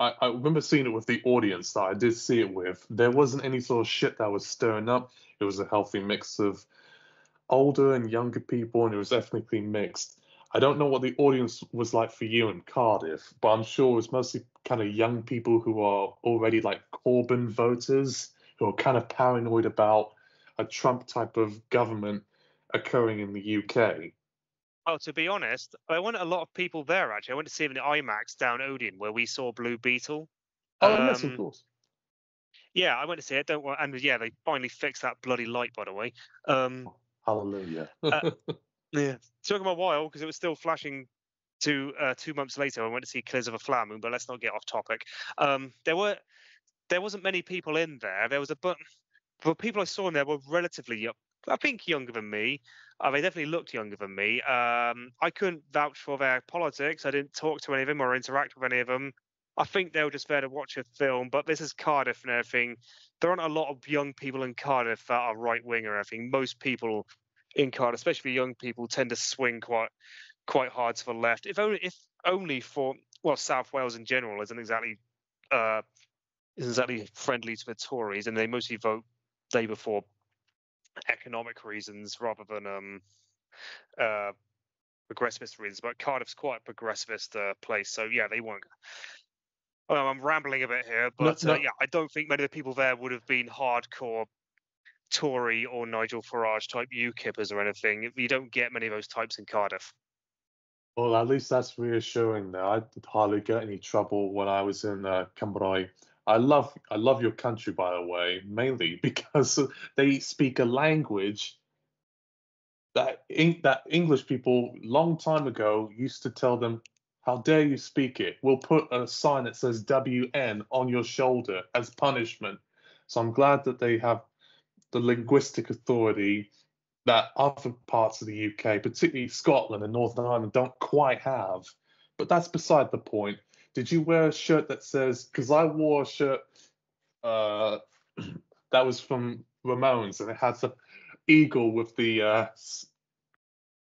I, I remember seeing it with the audience that I did see it with. There wasn't any sort of shit that was stirring up. It was a healthy mix of older and younger people, and it was ethnically mixed. I don't know what the audience was like for you in Cardiff, but I'm sure it was mostly kind of young people who are already like Corbyn voters who are kind of paranoid about a Trump type of government occurring in the UK. Oh, to be honest, I went a lot of people there actually. I went to see him in IMAX down Odeon where we saw Blue Beetle. Oh, yes, Um, of course. Yeah, I went to see it. Don't want, and yeah, they finally fixed that bloody light, by the way. Um, Hallelujah. uh, yeah, took them a while because it was still flashing. To uh, two months later, I went to see Killers of a Flower Moon, but let's not get off topic. Um, there were there wasn't many people in there. There was a but the people I saw in there were relatively young. I think younger than me. Uh, they definitely looked younger than me. Um, I couldn't vouch for their politics. I didn't talk to any of them or interact with any of them. I think they were just there to watch a film. But this is Cardiff and everything. There aren't a lot of young people in Cardiff that are right wing or anything. Most people in Cardiff, especially young people, tend to swing quite quite hard to the left. If only if only for well, South Wales in general isn't exactly uh, isn't exactly friendly to the Tories, and they mostly vote Labour for economic reasons rather than um uh progressivist reasons. But Cardiff's quite a progressivist uh, place, so yeah, they won't. Well, I'm rambling a bit here, but no. Uh, yeah, I don't think many of the people there would have been hardcore Tory or Nigel Farage type UKIPers or anything. You don't get many of those types in Cardiff. Well, at least that's reassuring there. I hardly get any trouble when I was in uh, Cambrai. I love I love your country, by the way, mainly because they speak a language that that English people long time ago used to tell them, "How dare you speak it? We'll put a sign that says WN on your shoulder as punishment." So I'm glad that they have the linguistic authority that other parts of the UK, particularly Scotland and Northern Ireland, don't quite have. But that's beside the point. Did you wear a shirt that says? Because I wore a shirt uh, that was from Ramones, and it had the eagle with the. Uh,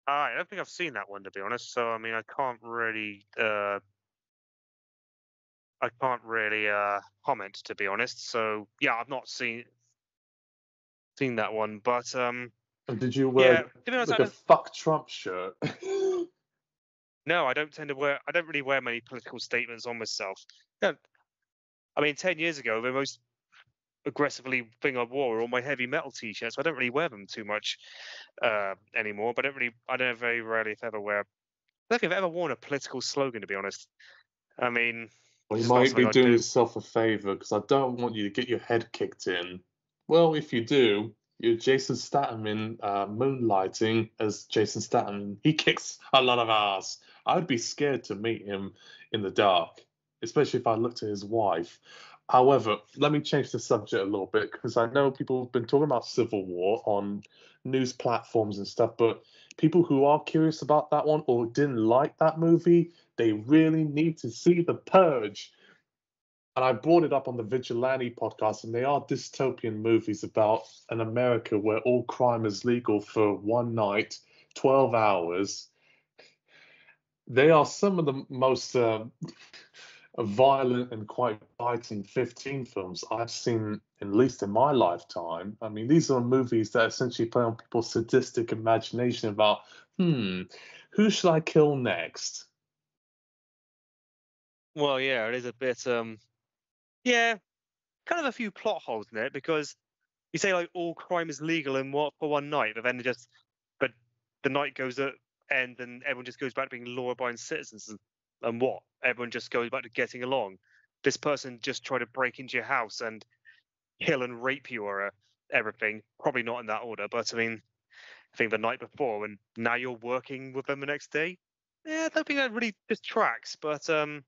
Ah, I don't think I've seen that one to be honest. So I mean, I can't really, uh, I can't really uh, comment to be honest. So yeah, I've not seen seen that one, but um, and did you wear honest, like a fuck Trump shirt? no, I don't tend to wear. I don't really wear many political statements on myself. No, I mean, ten years ago, the most aggressively thing I wore were all my heavy metal t-shirts. I don't really wear them too much uh, anymore. But I don't really, I don't very rarely, if ever, wear. I don't think I've ever worn a political slogan, to be honest. I mean, Well, you might be doing do. yourself a favor because I don't want you to get your head kicked in. Well, if you do, you're Jason Statham in uh, Moonlighting as Jason Statham. He kicks a lot of ass. I'd be scared to meet him in the dark, especially if I looked at his wife. However, let me change the subject a little bit because I know people have been talking about Civil War on news platforms and stuff, but people who are curious about that one or didn't like that movie, they really need to see The Purge. And I brought it up on the Vigilante podcast, and they are dystopian movies about an America where all crime is legal for one night, 12 hours. They are some of the most uh, violent and quite biting 15 films I've seen, at least in my lifetime. I mean, these are movies that essentially play on people's sadistic imagination about, hmm, who should I kill next? well, yeah, it is a bit, um, yeah, kind of a few plot holes in it because you say like all crime is legal in what for one night, but then just, but the night goes at end then everyone just goes back to being law-abiding citizens and, and what? Everyone just goes back to getting along. This person just tried to break into your house and kill and rape you or uh, everything. Probably not in that order, but I mean, I think the night before and now you're working with them the next day. Yeah, I don't think that really just tracks, but um.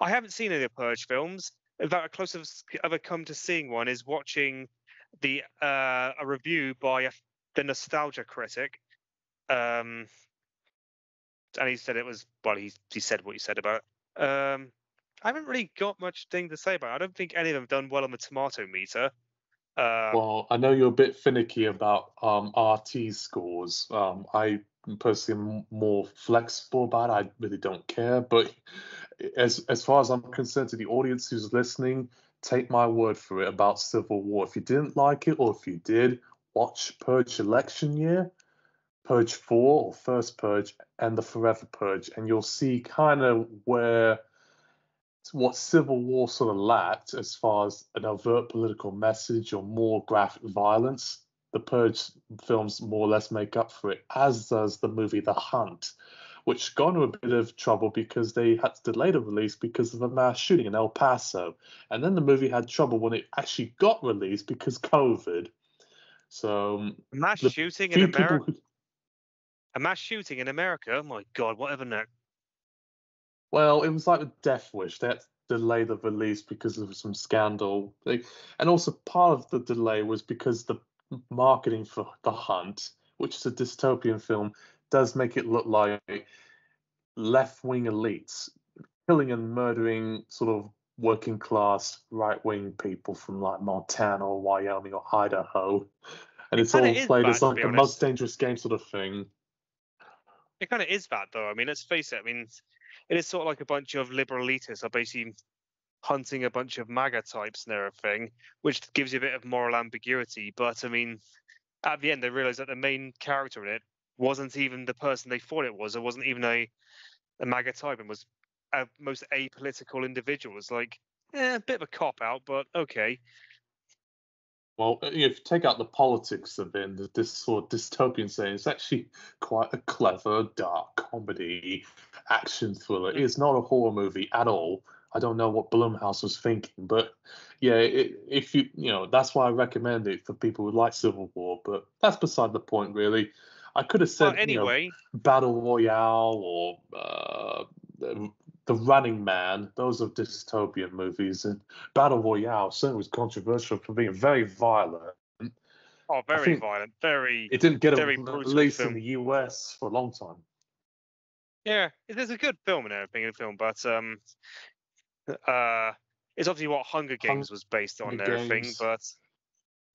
I haven't seen any of Purge films. In fact, the closest I've ever come to seeing one is watching the uh, a review by a, the nostalgia critic, um, and he said it was well. He he said what he said about it. Um, I haven't really got much thing to say about. it. I don't think any of them have done well on the tomato meter. Uh, Well, I know you're a bit finicky about um, RT scores. Um, I personally am more flexible about it. I really don't care. But as as far as I'm concerned, to the audience who's listening, take my word for it about Civil War. If you didn't like it, or if you did, watch Purge Election Year, Purge Four, or First Purge, and the Forever Purge, and you'll see kind of where what Civil War sort of lacked as far as an overt political message or more graphic violence. The Purge films more or less make up for it, as does the movie The Hunt, which got into a bit of trouble because they had to delay the release because of a mass shooting in El Paso. And then the movie had trouble when it actually got released because COVID. So mass shooting in people America. who A mass shooting in America. Oh my God! Whatever next. Well, it was like a death wish. They had to delay the release because of some scandal. And also part of the delay was because the marketing for The Hunt, which is a dystopian film, does make it look like left wing elites killing and murdering sort of working class right wing people from like Montana or Wyoming or Idaho. And It it's all played bad, as like the most dangerous game sort of thing. It kind of is that, though. I mean, let's face it. I mean, it is sort of like a bunch of liberal elitists are basically hunting a bunch of MAGA types and everything, which gives you a bit of moral ambiguity. But I mean, at the end, they realised that the main character in it wasn't even the person they thought it was. It wasn't even a, a MAGA type and was a most apolitical individual. It's like, eh, a bit of a cop out, but okay. Well, uh, if you take out the politics of it, and the- this sort of dystopian setting, it's actually quite a clever, dark comedy action thriller. It's not a horror movie at all. I don't know what Blumhouse was thinking, but yeah, it, if you you know, that's why I recommend it for people who like Civil War. But that's beside the point, really. I could have said Well, you know, anyway, Battle Royale or uh, the, Running Man. Those are dystopian movies, and Battle Royale certainly was controversial for being very violent. oh, very violent, very. It didn't get a release in the US for a long time. Yeah, there's a good film and everything in the film, but um, uh, it's obviously what Hunger Hung- Games was based on Hunger everything, but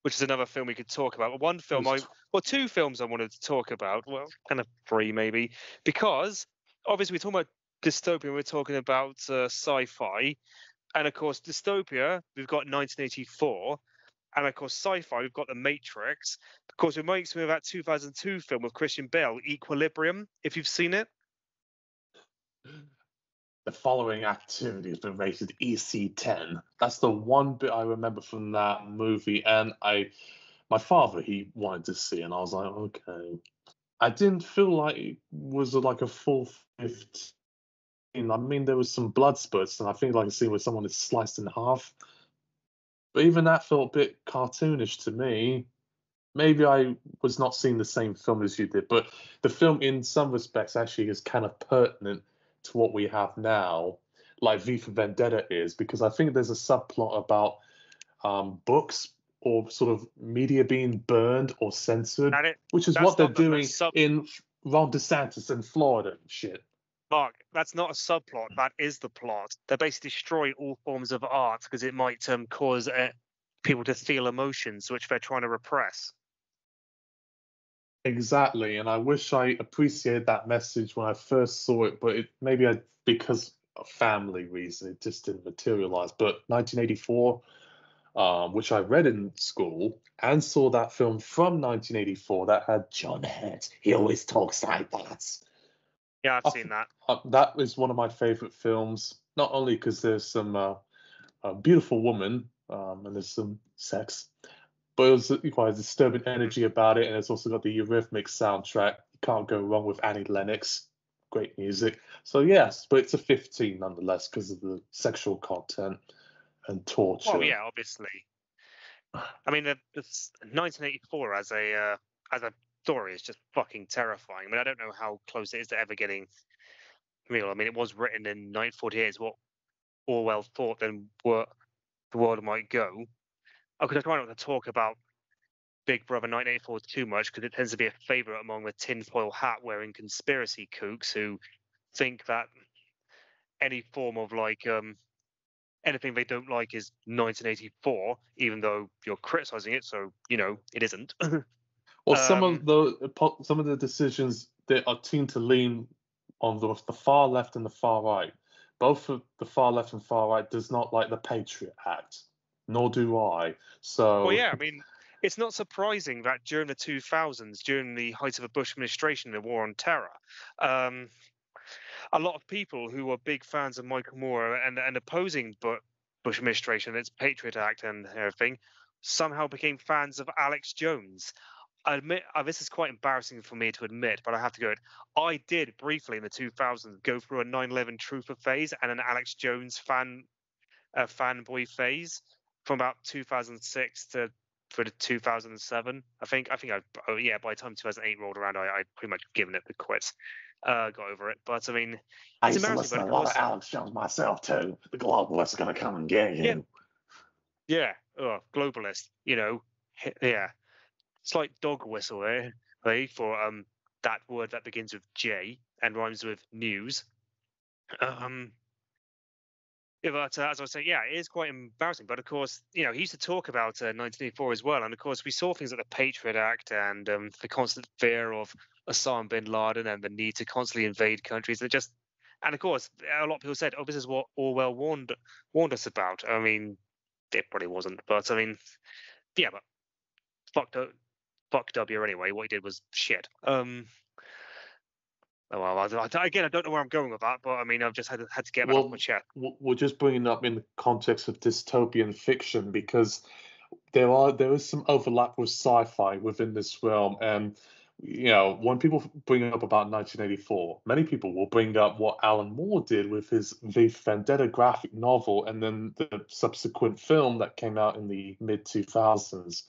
which is another film we could talk about. But one film I, well, two films I wanted to talk about. Well, kind of three maybe, because obviously we're talking about dystopia. We're talking about uh, sci-fi, and of course dystopia. We've got 1984. And of course, sci-fi. We've got The Matrix. Of course, it makes me of that 2002 film with Christian Bale, Equilibrium. If you've seen it, the following activity has been rated EC10. That's the one bit I remember from that movie, and I, my father, he wanted to see, and I was like, okay. I didn't feel like it was like a full 15. I mean, there was some blood spurts, and I think like a scene where someone is sliced in half. But even that felt a bit cartoonish to me. Maybe I was not seeing the same film as you did, but the film, in some respects, actually is kind of pertinent to what we have now, like V for Vendetta is, because I think there's a subplot about um, books or sort of media being burned or censored, it, which is what they're the- doing sub- in Ron DeSantis in Florida and shit. Mark, that's not a subplot. That is the plot. They basically destroy all forms of art because it might um, cause uh, people to feel emotions which they're trying to repress. Exactly, and I wish I appreciated that message when I first saw it, but it maybe I because of family reason it just didn't materialize. But 1984, um, which I read in school and saw that film from 1984 that had John Hurt. He always talks like that. Yeah, I've Oh, seen that. Uh, that is one of my favorite films, not only because there's some uh, a beautiful woman um, and there's some sex, but it was quite a disturbing energy about it, and it's also got the Eurythmic soundtrack. You can't go wrong with Annie Lennox. Great music. So yes, but it's a 15 nonetheless because of the sexual content and torture. Well, yeah, obviously. I mean, the, the 1984 as a uh, as a story is just fucking terrifying. I mean, I don't know how close it is to ever getting real. I mean, it was written in 1948. It's what Orwell thought then what the world might go. Because I try not to talk about Big Brother 1984 too much because it tends to be a favourite among the tinfoil hat wearing conspiracy kooks who think that any form of like um anything they don't like is 1984, even though you're criticizing it. So you know it isn't. Well, some Um, of the some of the decisions that are seem to lean on the, the far left and the far right. Both of the far left and far right does not like the Patriot Act, nor do I. So well, yeah, I mean, it's not surprising that during the 2000s, during the height of the Bush administration, the war on terror, um, a lot of people who were big fans of Michael Moore and, and opposing Bu- Bush administration, its Patriot Act and everything, somehow became fans of Alex Jones. I admit uh, this is quite embarrassing for me to admit, but I have to go. I did briefly in the 2000s go through a 9/11 truther phase and an Alex Jones fan uh, fanboy phase from about 2006 to for the 2007. I think I think I oh yeah by the time 2008 rolled around, I I pretty much given it the quit. Uh, got over it, but I mean, I It's used to embarrassing, listen to a lot of Alex Jones myself too. The globalists are gonna come and get you. Yeah. yeah, oh, globalist, you know, yeah, slight dog whistle there, eh, for um that word that begins with J and rhymes with news. Um, yeah, but uh, as I was saying, yeah, it is quite embarrassing. But of course, you know, he used to talk about uh, 1984 as well, and of course, we saw things like the Patriot Act and um, the constant fear of Osama bin Laden and the need to constantly invade countries. That just, and of course, a lot of people said, "Oh, this is what Orwell warned warned us about." I mean, it probably wasn't, but I mean, yeah, but fuck, Do- fuck W anyway. What he did was shit. Um. Oh, well, I, I, again, I don't know where I'm going with that, but I mean, I've just had to, had to get that off Well, my chest. we're just bringing it up in the context of dystopian fiction because there are there is some overlap with sci-fi within this realm and you know when people bring up about 1984 many people will bring up what alan moore did with his v for vendetta graphic novel and then the subsequent film that came out in the mid 2000s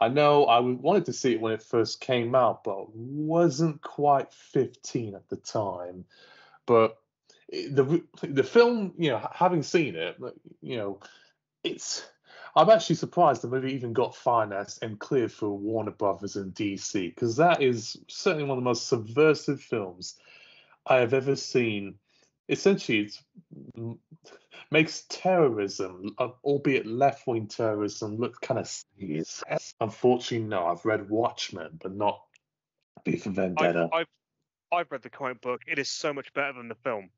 i know I wanted to see it when it first came out but wasn't quite 15 at the time but the the film, you know, having seen it, you know, it's. I'm actually surprised the movie even got financed and cleared for Warner Brothers in DC because that is certainly one of the most subversive films I have ever seen. Essentially, it makes terrorism, uh, albeit left-wing terrorism, look kind of. serious. Unfortunately, no. I've read Watchmen, but not V for I've, Vendetta. I've I've read the comic book. It is so much better than the film.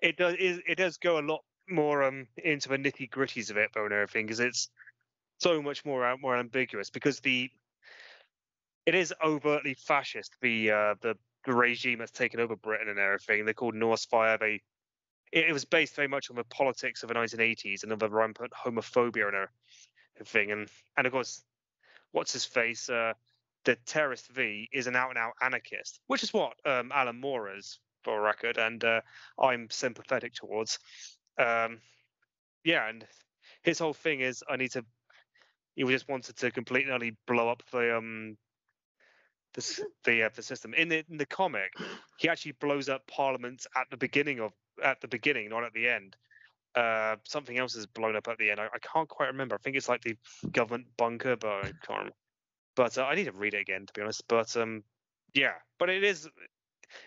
It does is it does go a lot more um into the nitty gritties of it though and everything because it's so much more more ambiguous because the it is overtly fascist the uh the, the regime that's taken over Britain and everything. They're called Norse Fire. They it, it was based very much on the politics of the 1980s and of the rampant homophobia and everything. And and of course, what's his face? Uh, the terrorist V is an out and out anarchist, which is what um, Alan Moore is for record, and uh, I'm sympathetic towards. Um, yeah, and his whole thing is I need to. He just wanted to completely blow up the um the the, uh, the system in the in the comic. He actually blows up Parliament at the beginning of at the beginning, not at the end. Uh, something else is blown up at the end. I, I can't quite remember. I think it's like the government bunker, but I can't remember. But uh, I need to read it again to be honest. But um, yeah, but it is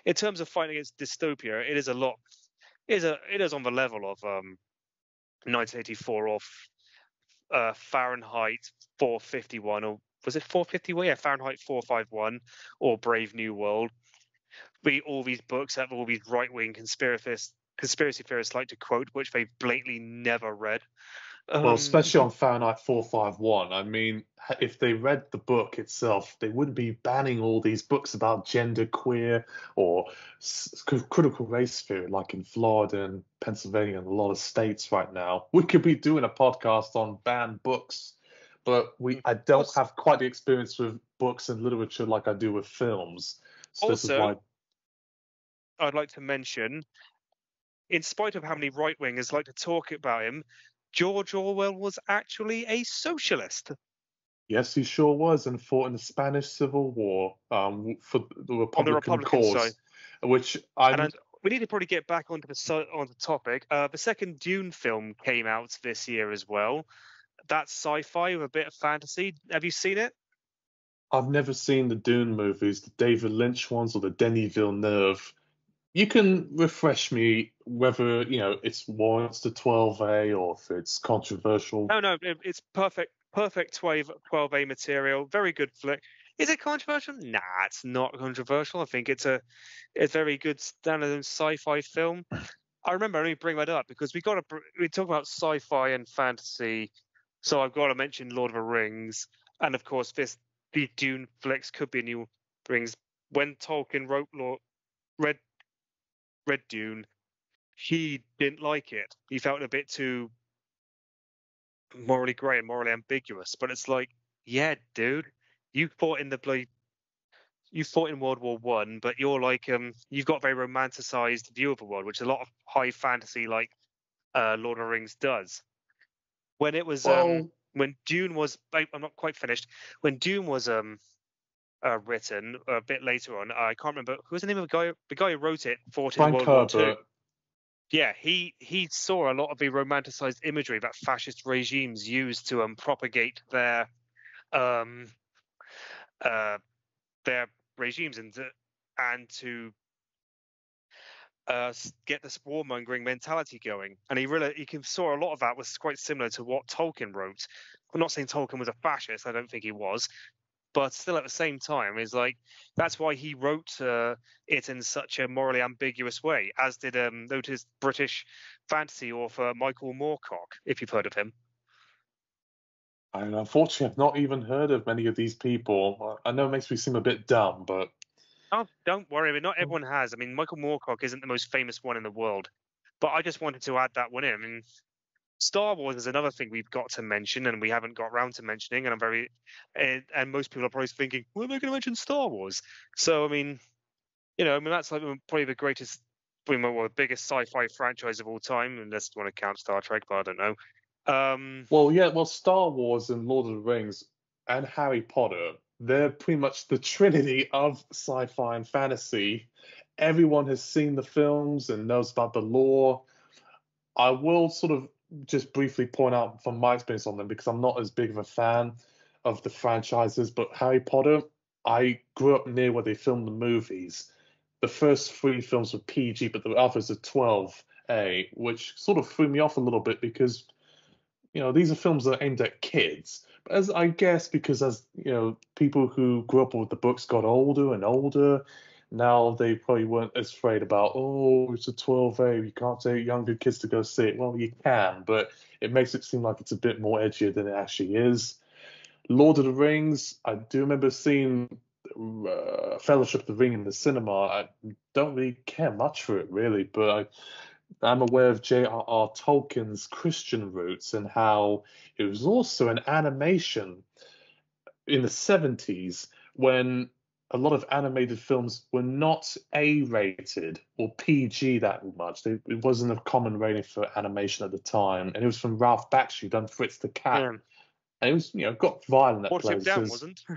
in terms of fighting against dystopia, it is a lot. It is a it is on the level of um 1984 or uh, Fahrenheit 451 or was it 451? Yeah, Fahrenheit 451 or Brave New World. We all these books have all these right wing conspiracy conspiracy theorists like to quote, which they've blatantly never read. Um, well, especially on Fahrenheit 451. I mean, if they read the book itself, they wouldn't be banning all these books about gender queer or critical race theory, like in Florida and Pennsylvania and a lot of states right now. We could be doing a podcast on banned books, but we I don't have quite the experience with books and literature like I do with films. So also, why... I'd like to mention, in spite of how many right wingers like to talk about him, George Orwell was actually a socialist. Yes, he sure was, and fought in the Spanish Civil War um, for the Republican, the Republican cause, side. which I. We need to probably get back onto the on the topic. Uh, the second Dune film came out this year as well. That's sci-fi with a bit of fantasy. Have you seen it? I've never seen the Dune movies, the David Lynch ones or the Denis Villeneuve you can refresh me whether you know it's warrants the 12A or if it's controversial. No, no, it's perfect, perfect 12 12A material. Very good flick. Is it controversial? Nah, it's not controversial. I think it's a, a very good standard sci-fi film. I remember only bring that up because we got to we talk about sci-fi and fantasy, so I've got to mention Lord of the Rings, and of course this the Dune flicks could be new Rings. When Tolkien wrote Lord, read Red Dune, he didn't like it. He felt a bit too morally grey and morally ambiguous. But it's like, yeah, dude, you fought in the bloody you fought in World War One, but you're like um you've got a very romanticized view of the world, which a lot of high fantasy like uh Lord of the Rings does. When it was well, um when Dune was I'm not quite finished. When Dune was um uh, written a bit later on. I can't remember who was the name of the guy. The guy who wrote it fought in World Herbert. War Two. Yeah, he he saw a lot of the romanticized imagery that fascist regimes used to um, propagate their um uh their regimes and to, and to uh, get this warmongering mentality going. And he really he can saw a lot of that was quite similar to what Tolkien wrote. I'm not saying Tolkien was a fascist. I don't think he was, but still at the same time is like that's why he wrote uh, it in such a morally ambiguous way as did um notice british fantasy author michael moorcock if you've heard of him and unfortunately i've not even heard of many of these people i know it makes me seem a bit dumb but oh don't worry I mean, not everyone has i mean michael moorcock isn't the most famous one in the world but i just wanted to add that one in i mean Star Wars is another thing we've got to mention, and we haven't got round to mentioning. And I'm very, and, and most people are probably thinking, "Why am I going to mention Star Wars?" So I mean, you know, I mean that's like probably the greatest, probably the biggest sci-fi franchise of all time, unless you want to count Star Trek, but I don't know. Um, well, yeah, well, Star Wars and Lord of the Rings and Harry Potter, they're pretty much the trinity of sci-fi and fantasy. Everyone has seen the films and knows about the lore. I will sort of just briefly point out from my experience on them because I'm not as big of a fan of the franchises, but Harry Potter, I grew up near where they filmed the movies. The first three films were PG, but the others are 12A, which sort of threw me off a little bit because, you know, these are films that are aimed at kids. As I guess because as you know, people who grew up with the books got older and older, now they probably weren't as afraid about, oh, it's a 12A, you can't take younger kids to go see it. Well, you can, but it makes it seem like it's a bit more edgier than it actually is. Lord of the Rings, I do remember seeing uh, Fellowship of the Ring in the cinema. I don't really care much for it, really, but I I'm aware of J.R.R. Tolkien's Christian roots and how it was also an animation in the 70s when a lot of animated films were not A rated or PG that much. They, it wasn't a common rating for animation at the time. And it was from Ralph Bakshi, done Fritz the Cat. Yeah. And it was, you know, got violent at Watership places. Down wasn't.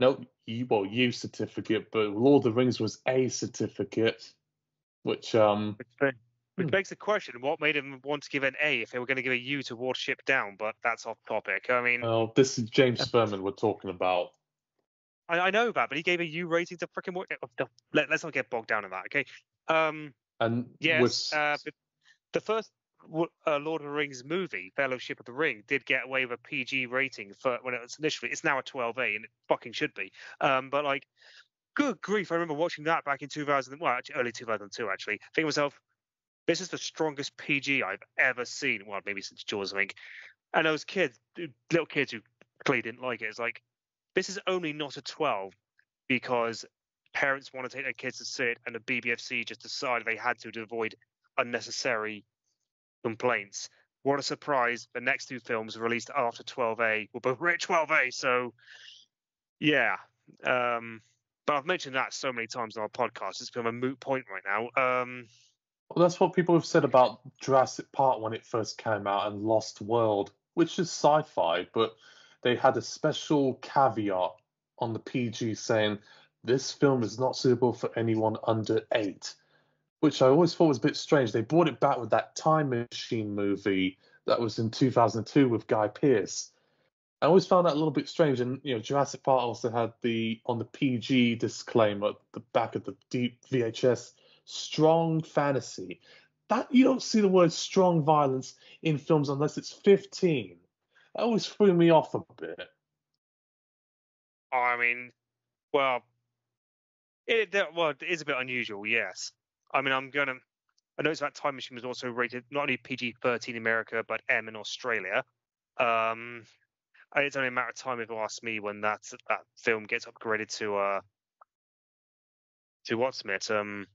No, you, well, U certificate, but Lord of the Rings was A certificate, which um Which, which Hmm. begs the question: What made him want to give an A if they were going to give a U to Watership Down? But that's off topic. I mean, well, this is James Ferman we're talking about. I, I know that, but he gave a U rating to freaking. Wat- uh, Let, let's not get bogged down in that, okay? Um, And yes, was uh, the first uh, Lord of the Rings movie, Fellowship of the Ring, did get away with a PG rating for when it was initially. It's now a 12A, and it fucking should be. Um, but like, good grief! I remember watching that back in 2000. Well, actually, early 2002, actually. Thinking to myself, this is the strongest PG I've ever seen. Well, maybe since Jaws, I think. And those kids, little kids who clearly didn't like it, it's like, this is only not a 12 because parents want to take their kids to see it, and the BBFC just decided they had to to avoid unnecessary complaints. What a surprise! The next two films released after 12A were both rated 12A. So, yeah. Um, but I've mentioned that so many times on our podcast. It's become a moot point right now. Um, well, that's what people have said about Jurassic Park when it first came out and Lost World, which is sci-fi, but they had a special caveat on the PG saying this film is not suitable for anyone under eight, which I always thought was a bit strange. They brought it back with that Time Machine movie that was in 2002 with Guy Pearce. I always found that a little bit strange, and you know, Jurassic Park also had the on the PG disclaimer at the back of the deep VHS, strong fantasy. That you don't see the word strong violence in films unless it's 15. That always threw me off a bit. I mean, well, it that- well it is a bit unusual, yes. I mean, I'm gonna. I noticed that Time Machine was also rated not only PG-13 in America but M in Australia. Um, it's only a matter of time if you ask me when that that film gets upgraded to uh to what's it um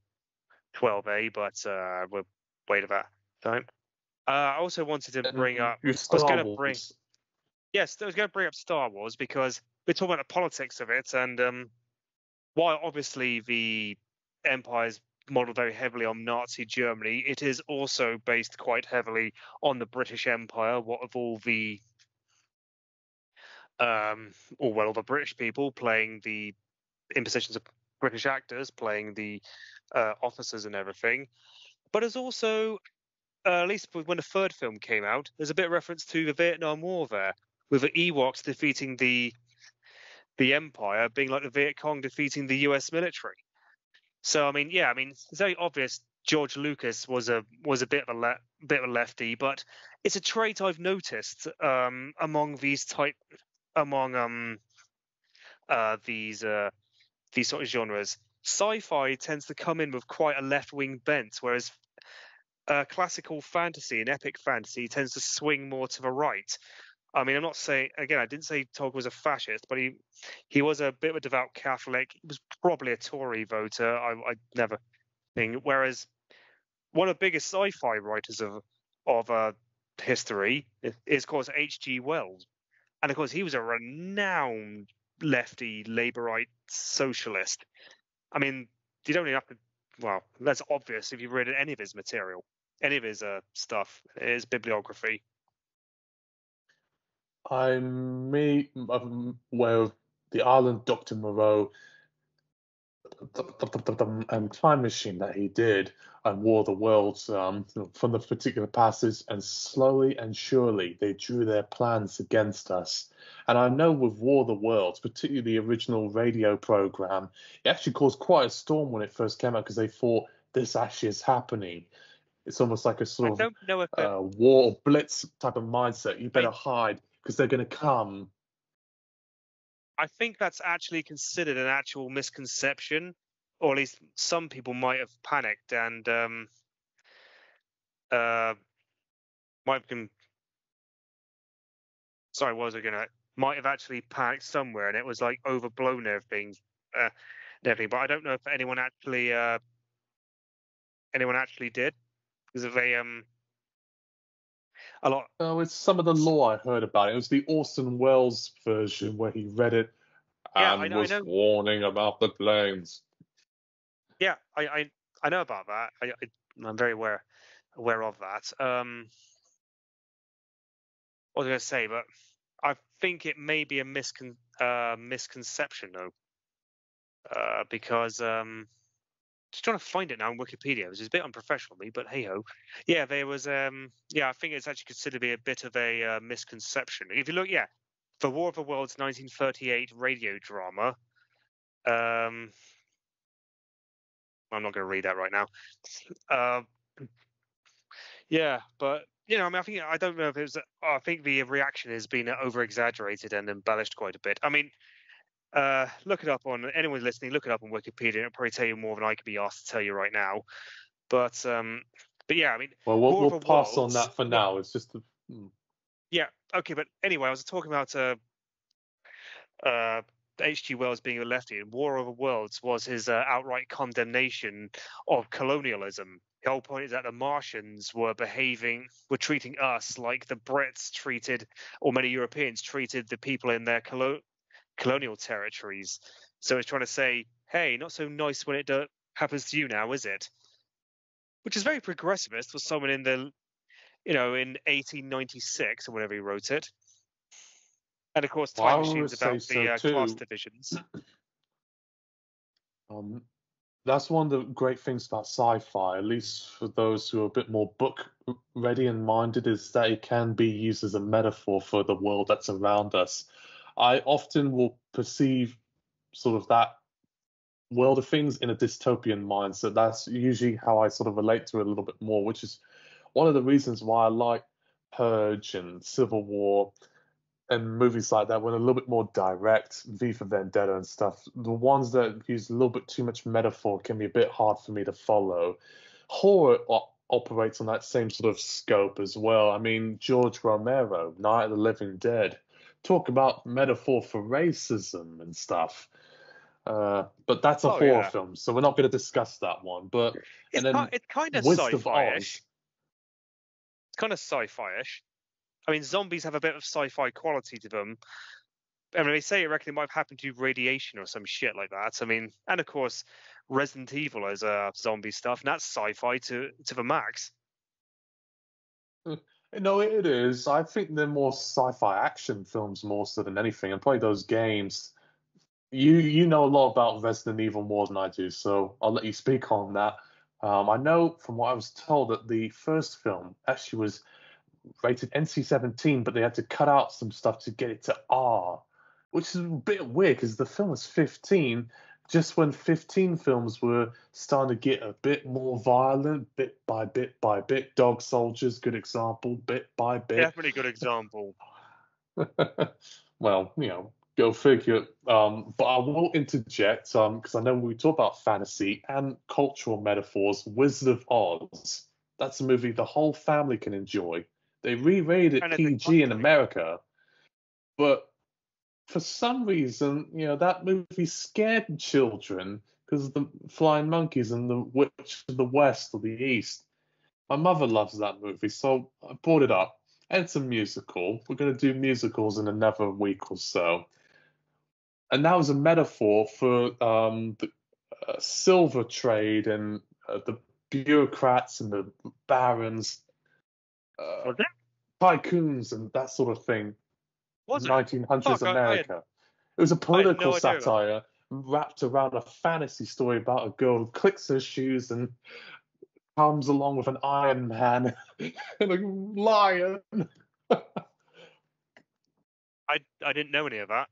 12A, but uh we'll wait a that time. Uh, I also wanted to bring up Your was Star gonna Wars. bring- Yes, I was going to bring up Star Wars because we're talking about the politics of it, and um, while obviously the Empire is modeled very heavily on Nazi Germany, it is also based quite heavily on the British Empire. What of all the um, or well, the British people playing the in positions of British actors playing the uh, officers and everything, but there's also uh, at least when the third film came out, there's a bit of reference to the Vietnam War there, with the Ewoks defeating the the Empire being like the Viet Cong defeating the U.S. military. So I mean, yeah, I mean, it's very obvious George Lucas was a was a bit of a le- bit of a lefty, but it's a trait I've noticed um, among these type among um uh, these uh, these sort of genres. Sci-fi tends to come in with quite a left-wing bent, whereas uh, classical fantasy and epic fantasy tends to swing more to the right. I mean, I'm not saying again. I didn't say Tolkien was a fascist, but he he was a bit of a devout Catholic. He was probably a Tory voter. I, I never think. Whereas one of the biggest sci-fi writers of of uh, history is, of course, H.G. Wells, and of course, he was a renowned lefty Labourite socialist. I mean, you don't even have to. Well, that's obvious if you've read any of his material, any of his uh, stuff, his bibliography. I'm aware of the Island Dr. Moreau and Time Machine that he did and War the Worlds um, from the particular passage, and slowly and surely they drew their plans against us. And I know with War of the Worlds, particularly the original radio program, it actually caused quite a storm when it first came out because they thought this actually is happening. It's almost like a sort of don't know if it, uh, war blitz type of mindset. You better hide because they're going to come. I think that's actually considered an actual misconception, or at least some people might have panicked and um, uh, might have been. Sorry, what was I gonna? Might have actually panicked somewhere, and it was like overblown everything, uh, everything. But I don't know if anyone actually uh, anyone actually did because of a um a lot. Oh, it's some of the law I heard about it. It was the Orson Welles version where he read it Yeah, and I know- I was know. warning about the planes. Yeah, I I, I know about that. I, I I'm very aware aware of that. Um, what was I going to say? But I think it may be a miscon uh, misconception though, uh, because um, just trying to find it now on Wikipedia, which is a bit unprofessional of me, but hey ho. Yeah, there was um, yeah, I think it's actually considered to be a bit of a uh, misconception. If you look, yeah, the War of the Worlds 1938 radio drama. Um, I'm not going to read that right now. Uh, yeah, but you know, I mean, I think I don't know if it was. I think the reaction has been over exaggerated and embellished quite a bit. I mean, uh, look it up on anyone listening. Look it up on Wikipedia. It'll probably tell you more than I could be asked to tell you right now. But um, but yeah, I mean, Well, we'll, we'll pass on that for now. It's just a, hmm. Yeah. Okay, but anyway, I was talking about uh, uh, H.G. Wells being a lefty. and War of the Worlds was his uh, outright condemnation of colonialism. The whole point is that the Martians were behaving, were treating us like the Brits treated, or many Europeans treated the people in their colo- colonial territories. So it's trying to say, hey, not so nice when it do- happens to you now, is it? Which is very progressivist for someone in the you know, in 1896 or whenever he wrote it. And of course, Time would Machine's about so the uh, class divisions. Um, that's one of the great things about sci-fi, at least for those who are a bit more book ready and minded, is that it can be used as a metaphor for the world that's around us. I often will perceive sort of that world of things in a dystopian mind. So That's usually how I sort of relate to it a little bit more, which is one of the reasons why I like Purge and Civil War and movies like that when a little bit more direct, V for Vendetta and stuff. The ones that use a little bit too much metaphor can be a bit hard for me to follow. Horror operates on that same sort of scope as well. I mean, George Romero, Night of the Living Dead, talk about metaphor for racism and stuff. Uh, but that's a Oh, horror yeah. film, so we're not going to discuss that one. But It's, and then ki- it's kind of sci-fi-ish. Oz. It's kind of sci-fi-ish. I mean, zombies have a bit of sci-fi quality to them. I mean, they say it reckon it might have happened to radiation or some shit like that. I mean, and of course, Resident Evil is uh, zombie stuff, and that's sci-fi to to the max. No, it is. I think they're more sci-fi action films more so than anything, and probably those games. You you know a lot about Resident Evil more than I do, so I'll let you speak on that. Um, I know from what I was told that the first film actually was rated NC-17, but they had to cut out some stuff to get it to R, which is a bit weird because the film was 15, just when 15 films were starting to get a bit more violent, bit by bit by bit. Dog Soldiers, good example, bit by bit. Definitely good example. well, you know, go figure. Um, but I will interject um, because I know when we talk about fantasy and cultural metaphors, Wizard of Oz. That's a movie the whole family can enjoy. They re-rated And it's a PG in. America, but for some reason, you know, that movie scared children because the flying monkeys and the witch of the west or the east. My mother loves that movie, so I brought it up. And it's a musical. We're going to do musicals in another week or so. And that was a metaphor for um, the uh, silver trade and uh, the bureaucrats and the barons, uh, tycoons, and that sort of thing. Was it? 1900s Fuck, I- I had- America. it was a political no satire wrapped around a fantasy story about a girl who clicks her shoes and comes along with an Iron Man and a lion. I I didn't know any of that.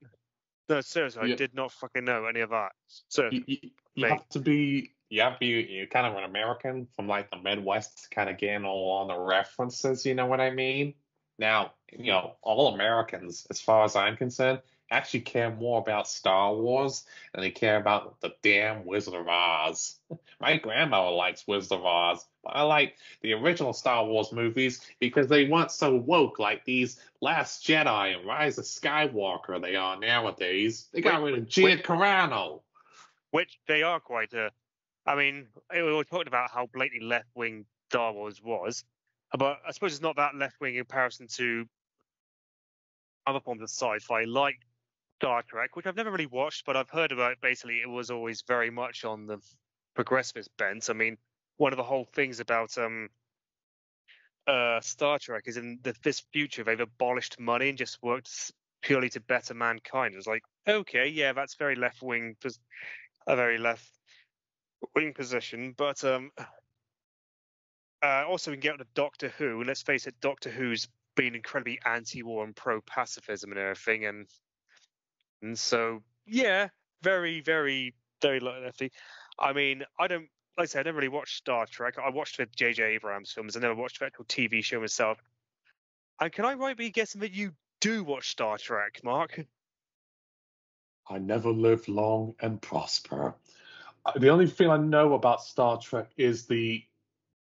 No, seriously, Yeah. I did not fucking know any of that. So You, you, you have to be, you have to be, you're kind of an American from like the Midwest, kind of getting all on the references. You know what I mean? Now, you know, all Americans, as far as I'm concerned, actually care more about Star Wars than they care about the damn Wizard of Oz. My grandmother likes Wizard of Oz, but I like the original Star Wars movies because they weren't so woke like these Last Jedi and Rise of Skywalker they are nowadays. They got rid of Gina. Carano. which they are quite uh, I mean, we were talking about how blatantly left wing Star Wars was, but I suppose it's not that left wing in comparison to other forms of sci-fi like Star Trek, which I've never really watched, but I've heard about. Basically, it was always very much on the progressivist bent. I mean, one of the whole things about um uh Star Trek is in the, this future they've abolished money and just worked purely to better mankind. It was like, okay, yeah, that's very left wing, a very left wing position, but um. Uh, also, we can get to Doctor Who, let's face it, Doctor Who's been incredibly anti-war and pro-pacifism and everything, and and so yeah, very, very, very lefty. I mean, I don't like I said, I never really watched Star Trek. I watched the J.J. Abrams films. I never watched the actual TV show myself. And can I right be guessing that you do watch Star Trek, Mark? I never live long and prosper. Uh, The only thing I know about Star Trek is the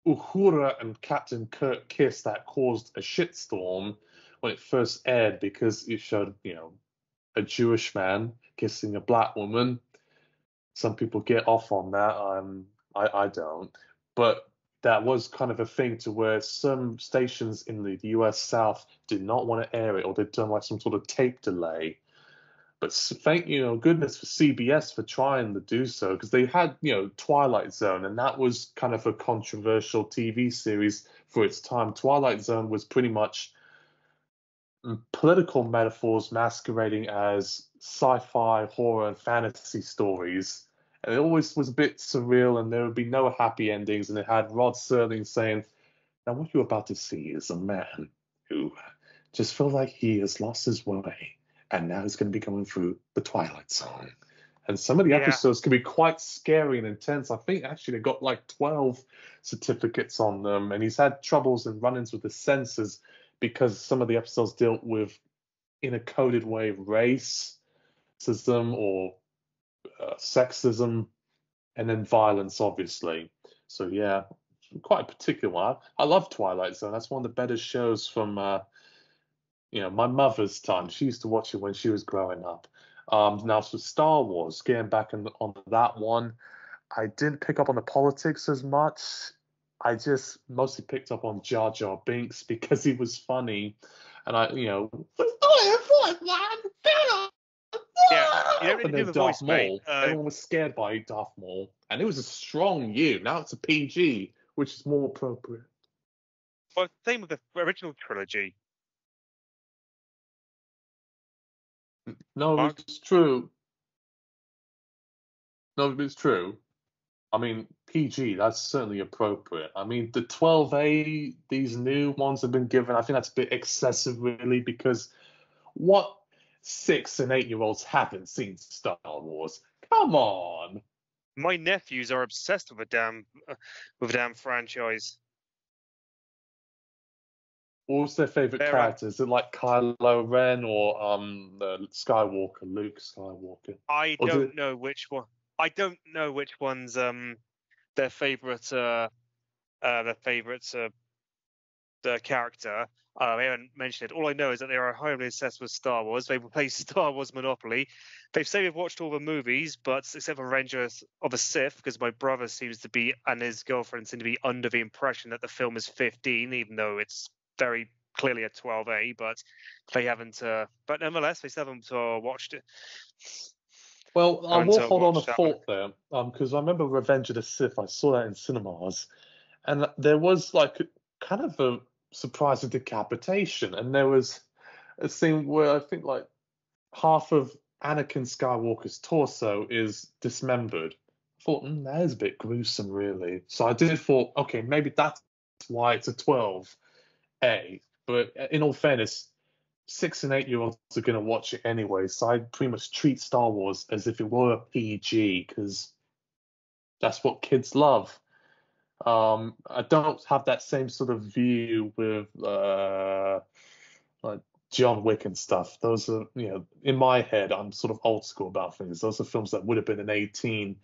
Uhura and Captain Kirk kiss that caused a shitstorm when it first aired because it showed, you know, a Jewish man kissing a black woman. Some people get off on that. Um, I, I don't. But that was kind of a thing to where some stations in the US South did not want to air it or they'd done like some sort of tape delay. But thank you know goodness for CBS for trying to do so because they had you know Twilight Zone and that was kind of a controversial TV series for its time. Twilight Zone was pretty much mm, political metaphors masquerading as sci-fi, horror, and fantasy stories. And it always was a bit surreal, and there would be no happy endings. And it had Rod Serling saying, "Now what you're about to see is a man who just felt like he has lost his way, and now he's going to be going through the Twilight Zone." And some of the Yeah. episodes can be quite scary and intense. I think actually they got like 12 certificates on them, and he's had troubles and run-ins with the censors because some of the episodes dealt with, in a coded way, racism or uh, sexism, and then violence, obviously. So yeah, quite a particular one. I love Twilight Zone. That's one of the better shows from, uh, you know, my mother's time. She used to watch it when she was growing up. Um, now for Star Wars, getting back on, on that one, I didn't pick up on the politics as much. I just mostly picked up on Jar Jar Binks because he was funny, and I, you know, Yeah, you don't really do the Darth voice. Maul. Uh, Everyone was scared by Darth Maul, and it was a strong U. Now it's a PG, which is more appropriate. Well, same with the original trilogy. No, Mark? it's true. No, it's true. I mean, PG, that's certainly appropriate. I mean, the 12A, these new ones have been given, I think that's a bit excessive, really, because what six and eight year olds haven't seen Star Wars? Come on. My nephews are obsessed with a damn uh, with a damn franchise. What was their favorite They're, uh, character? Is it like Kylo Ren or um uh, Skywalker, Luke Skywalker? I Or do- don't know which one. I don't know which one's um their favorite uh uh their favorite uh the character. Uh, they haven't mentioned it. All I know is that they are highly obsessed with Star Wars. They play Star Wars Monopoly. They've said they've watched all the movies, but except for Revenge of the Sith, because my brother seems to be and his girlfriend seem to be under the impression that the film is 15, even though it's very clearly a 12A. But they haven't. Uh, but nonetheless, they still haven't uh, watched it. Well, I will hold on a thought there, um, because I remember Revenge of the Sith. I saw that in cinemas, and there was like kind of a surprise of decapitation, and there was a scene where I think like half of Anakin Skywalker's torso is dismembered. I thought mm, that is a bit gruesome, really. So I did thought, okay, maybe that's why it's a 12A. But uh, in all fairness, six and eight year olds are going to watch it anyway. So I pretty much treat Star Wars as if it were a PG because that's what kids love. Um, I don't have that same sort of view with uh, like John Wick and stuff. Those are, you know, in my head, I'm sort of old school about things. Those are films that would have been an 18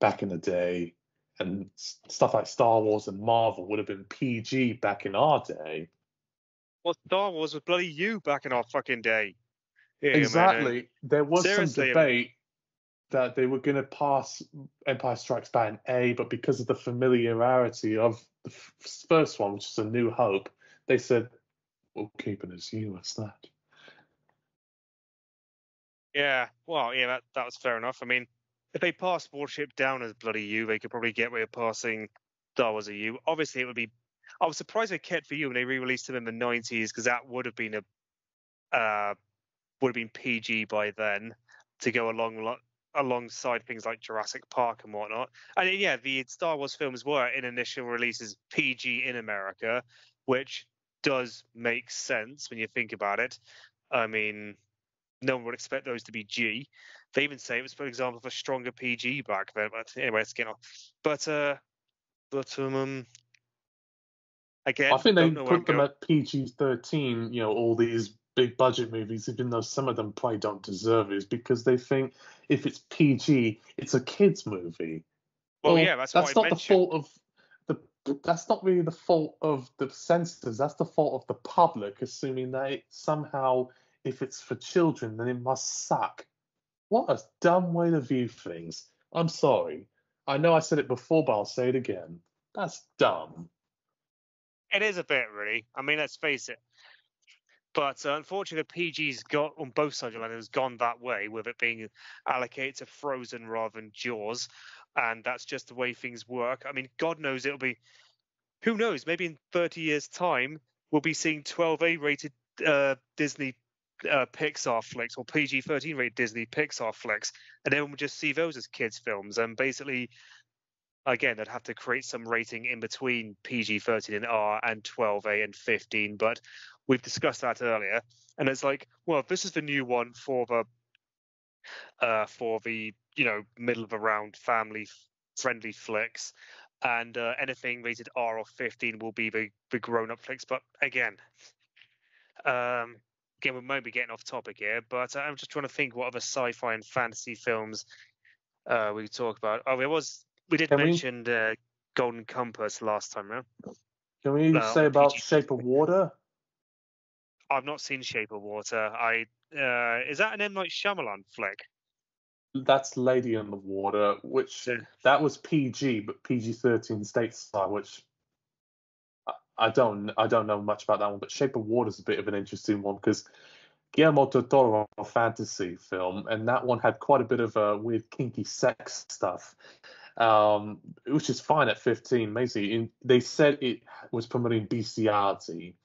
back in the day, and stuff like Star Wars and Marvel would have been PG back in our day. Well, Star Wars was bloody you back in our fucking day. Yeah, man, uh, exactly. There was Seriously, some debate that they were going to pass Empire Strikes Back in A, but because of the familiarity of the f- first one, which is A New Hope, they said, we'll keep it as you as that. Yeah, well, yeah, that, that was fair enough. I mean, if they passed Watership Down as bloody U, they could probably get away with passing Star Wars a U. Obviously, it would be. I was surprised they kept for you when they re-released them in the '90s because that would have been a uh, would have been PG by then to go along lo- alongside things like Jurassic Park and whatnot. And yeah, the Star Wars films were in initial releases PG in America, which does make sense when you think about it. I mean, no one would expect those to be G. They even say it was, for example, for stronger PG back then. But anyway, let's get on. But uh, but um, um again, I think they don't know where I'm put them going. at PG 13, you know, all these big budget movies, even though some of them probably don't deserve it, is because they think if it's PG, it's a kids' movie. Well, yeah, that's, that's not the fault of the. That's not really the fault of the censors. That's the fault of the public, assuming that it somehow, if it's for children, then it must suck. What a dumb way to view things. I'm sorry. I know I said it before, but I'll say it again. That's dumb. It is a bit, really. I mean, let's face it. But uh, unfortunately, PG's got on both sides of the line has gone that way, with it being allocated to Frozen rather than Jaws, and that's just the way things work. I mean, God knows it'll be. Who knows? Maybe in 30 years' time, we'll be seeing 12A rated uh, Disney uh, Pixar flicks or PG 13 rated Disney Pixar flicks, and then we'll just see those as kids' films. And basically, again, they'd have to create some rating in between PG 13 and R and 12A and 15. But we've discussed that earlier, and it's like, well, this is the new one for the uh, for the you know middle of the round family friendly flicks. And uh, anything rated R or 15 will be the, the grown up flicks. But again, um, again, we might be getting off topic here, but I'm just trying to think what other sci-fi and fantasy films uh, we could talk about. Oh, it was we did Can we- mention uh, Golden Compass last time, right? Can we No, say about PG. Shape of Water? I've not seen Shape of Water. I uh, is that an M Night Shyamalan flick? That's Lady in the Water, which Yeah. that was PG, but PG-13 stateside, which I, don't I don't know much about that one. But Shape of Water is a bit of an interesting one because Guillermo del Toro a fantasy film, and that one had quite a bit of uh, weird kinky sex stuff, um, which is fine at 15. Basically, they said it was promoting bestiality,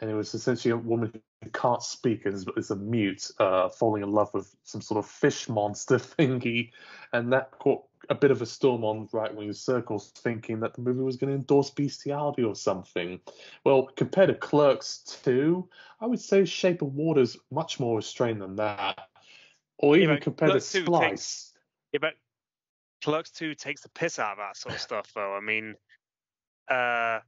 and it was essentially a woman who can't speak and is, is a mute, uh, falling in love with some sort of fish monster thingy, and that caught a bit of a storm on right wing circles, thinking that the movie was going to endorse bestiality or something. Well, compared to Clerks 2, I would say Shape of Water is much more restrained than that. Or even but compared Clerks to 2 Splice. takes- Yeah, but Clerks 2 takes the piss out of that sort of stuff, though. I mean, uh,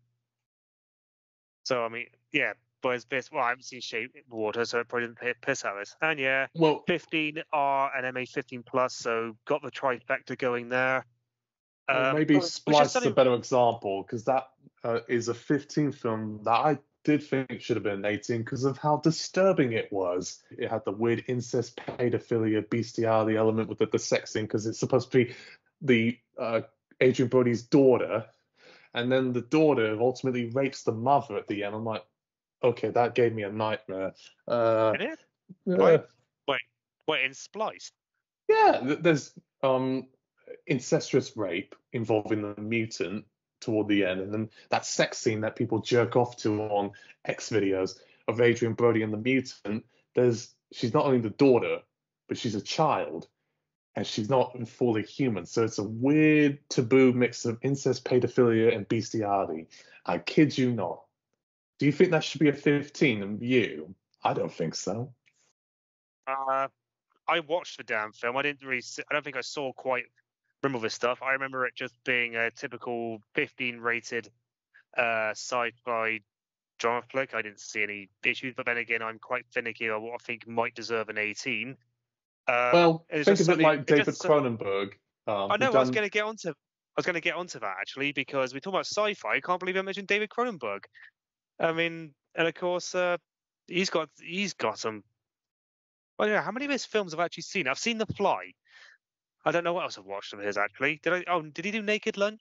so I mean, yeah, it's best. Well, I haven't seen Shape Water, so it probably didn't pay piss this. And yeah, Well, 15 R and MA 15 plus, so got the trifecta going there. Um, maybe Splice is a better example because that uh, is a 15 film that I did think should have been an 18 because of how disturbing it was. It had the weird incest, pedophilia, bestiality element with the, the sex scene because it's supposed to be the uh, Adrien Brody's daughter, and then the daughter ultimately rapes the mother at the end. I'm like, okay, that gave me a nightmare. Uh, Did it? uh, Wait. Wait, in Splice? yeah, there's um incestuous rape involving the mutant toward the end, and then that sex scene that people jerk off to on X videos of Adrien Brody and the mutant. There's she's not only the daughter, but she's a child, and she's not fully human. So it's a weird taboo mix of incest, pedophilia, and bestiality. I kid you not. Do you think that should be a 15 and you? I don't think so. Uh, I watched the damn film. I didn't really. See, I don't think I saw quite remember this stuff. I remember it just being a typical 15 rated uh, sci-fi drama flick. I didn't see any issues, but then again, I'm quite finicky on what I think might deserve an 18. Uh, well, think of it like David just Cronenberg. Um, I know. I was going to get onto. I was going to get onto that actually because we talk about sci-fi. I can't believe I mentioned David Cronenberg. I mean, and of course, uh, he's got he's got some. Well, yeah. How many of his films have I actually seen? I've seen The Fly. I don't know what else I've watched of his actually. Did I? Oh, did he do Naked Lunch?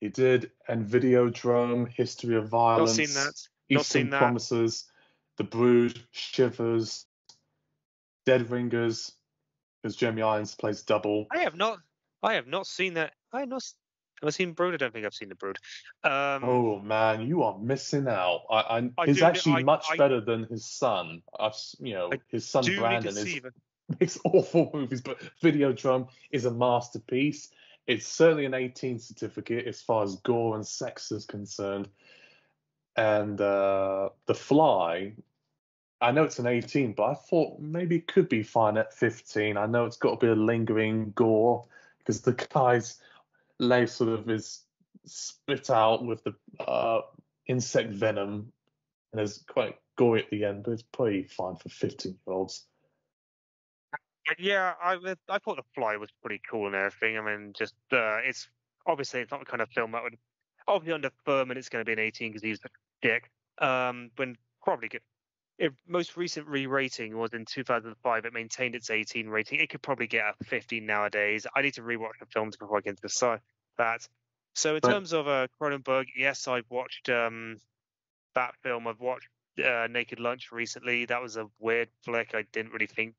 He did and Videodrome, History of Violence, Not seen that. Eastern seen that. Promises, The Brood, Shivers, Dead Ringers, because Jeremy Irons plays double. I have not. I have not seen that. I have not. Have I seen Brood? I don't think I've seen the Brood. Um, Oh man, you are missing out. I, I, he's do- actually I- much I- better than his son. I've, you know, his son to Brandon is makes awful movies, but Videodrome is a masterpiece. It's certainly an 18 certificate as far as gore and sex is concerned. And uh, The Fly, I know it's an 18, but I thought maybe it could be fine at 15. I know it's got a bit of lingering gore because the guy's leg sort of is spit out with the uh, insect venom and it's quite gory at the end, but it's probably fine for 15 year olds. Yeah, I I thought The Fly was pretty cool and everything. I mean, just uh, it's obviously it's not the kind of film that would obviously under Ferman it's going to be an 18 because he's a dick. Um, when probably get if most recent re-rating was in 2005, it maintained its 18 rating. It could probably get a 15 nowadays. I need to rewatch the films before I get to decide that. So in But- terms of uh, Cronenberg, yes, I've watched um, that film. I've watched uh, Naked Lunch recently. That was a weird flick. I didn't really think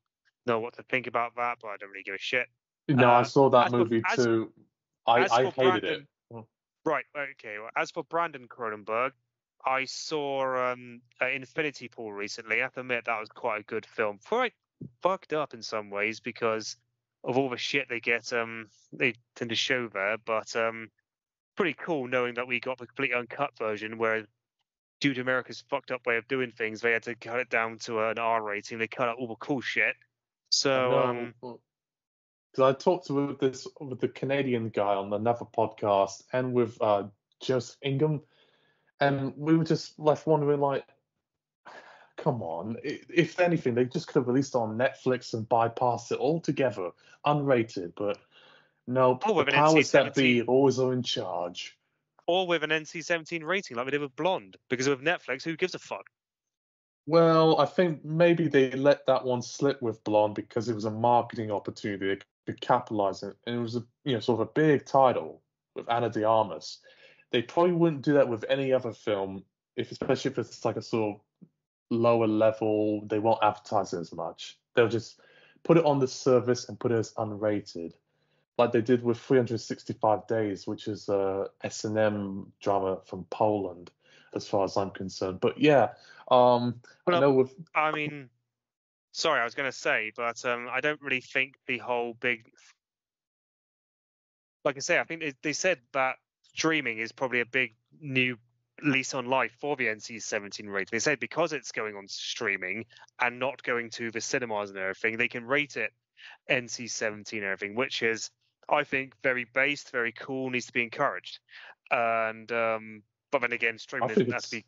know what to think about that, but I don't really give a shit. No, I Uh, saw that as for- movie as- too. I, as I hated Brandon- it. Right. Okay. Well, as for Brandon Cronenberg, I saw um, uh, Infinity Pool recently. I have to admit that was quite a good film. Quite fucked up in some ways because of all the shit they get. Um, they tend to show there, but um, pretty cool knowing that we got the complete uncut version where. Due to America's fucked up way of doing things, they had to cut it down to an R rating. They cut out all the cool shit. So, um, because I talked with this with the Canadian guy on another podcast and with uh, Joseph Ingham, and we were just left wondering like, come on, if anything, they just could have released it on Netflix and bypassed it altogether, unrated. But no, Oh, the powers that be NC-17. always are in charge. or with an NC-17 rating like we did with Blonde, because with Netflix, who gives a fuck? Well, I think maybe they let that one slip with Blonde because it was a marketing opportunity they could capitalize on, and it was a you know sort of a big title with Ana de Armas. They probably wouldn't do that with any other film, if especially if it's like a sort of lower level. They won't advertise it as much. They'll just put it on the service and put it as unrated, like they did with 365 Days, which is a S and M drama from Poland, as far as I'm concerned. But yeah. Um, I know with I mean, sorry, I was going to say, but um, I don't really think the whole big. Like I say, I think they, they said that streaming is probably a big new lease on life for the NC-17 rating. They said because it's going on streaming and not going to the cinemas and everything, they can rate it NC-17 and everything, which is, I think, very based, very cool, needs to be encouraged. And um, but then again, streaming doesn't have to be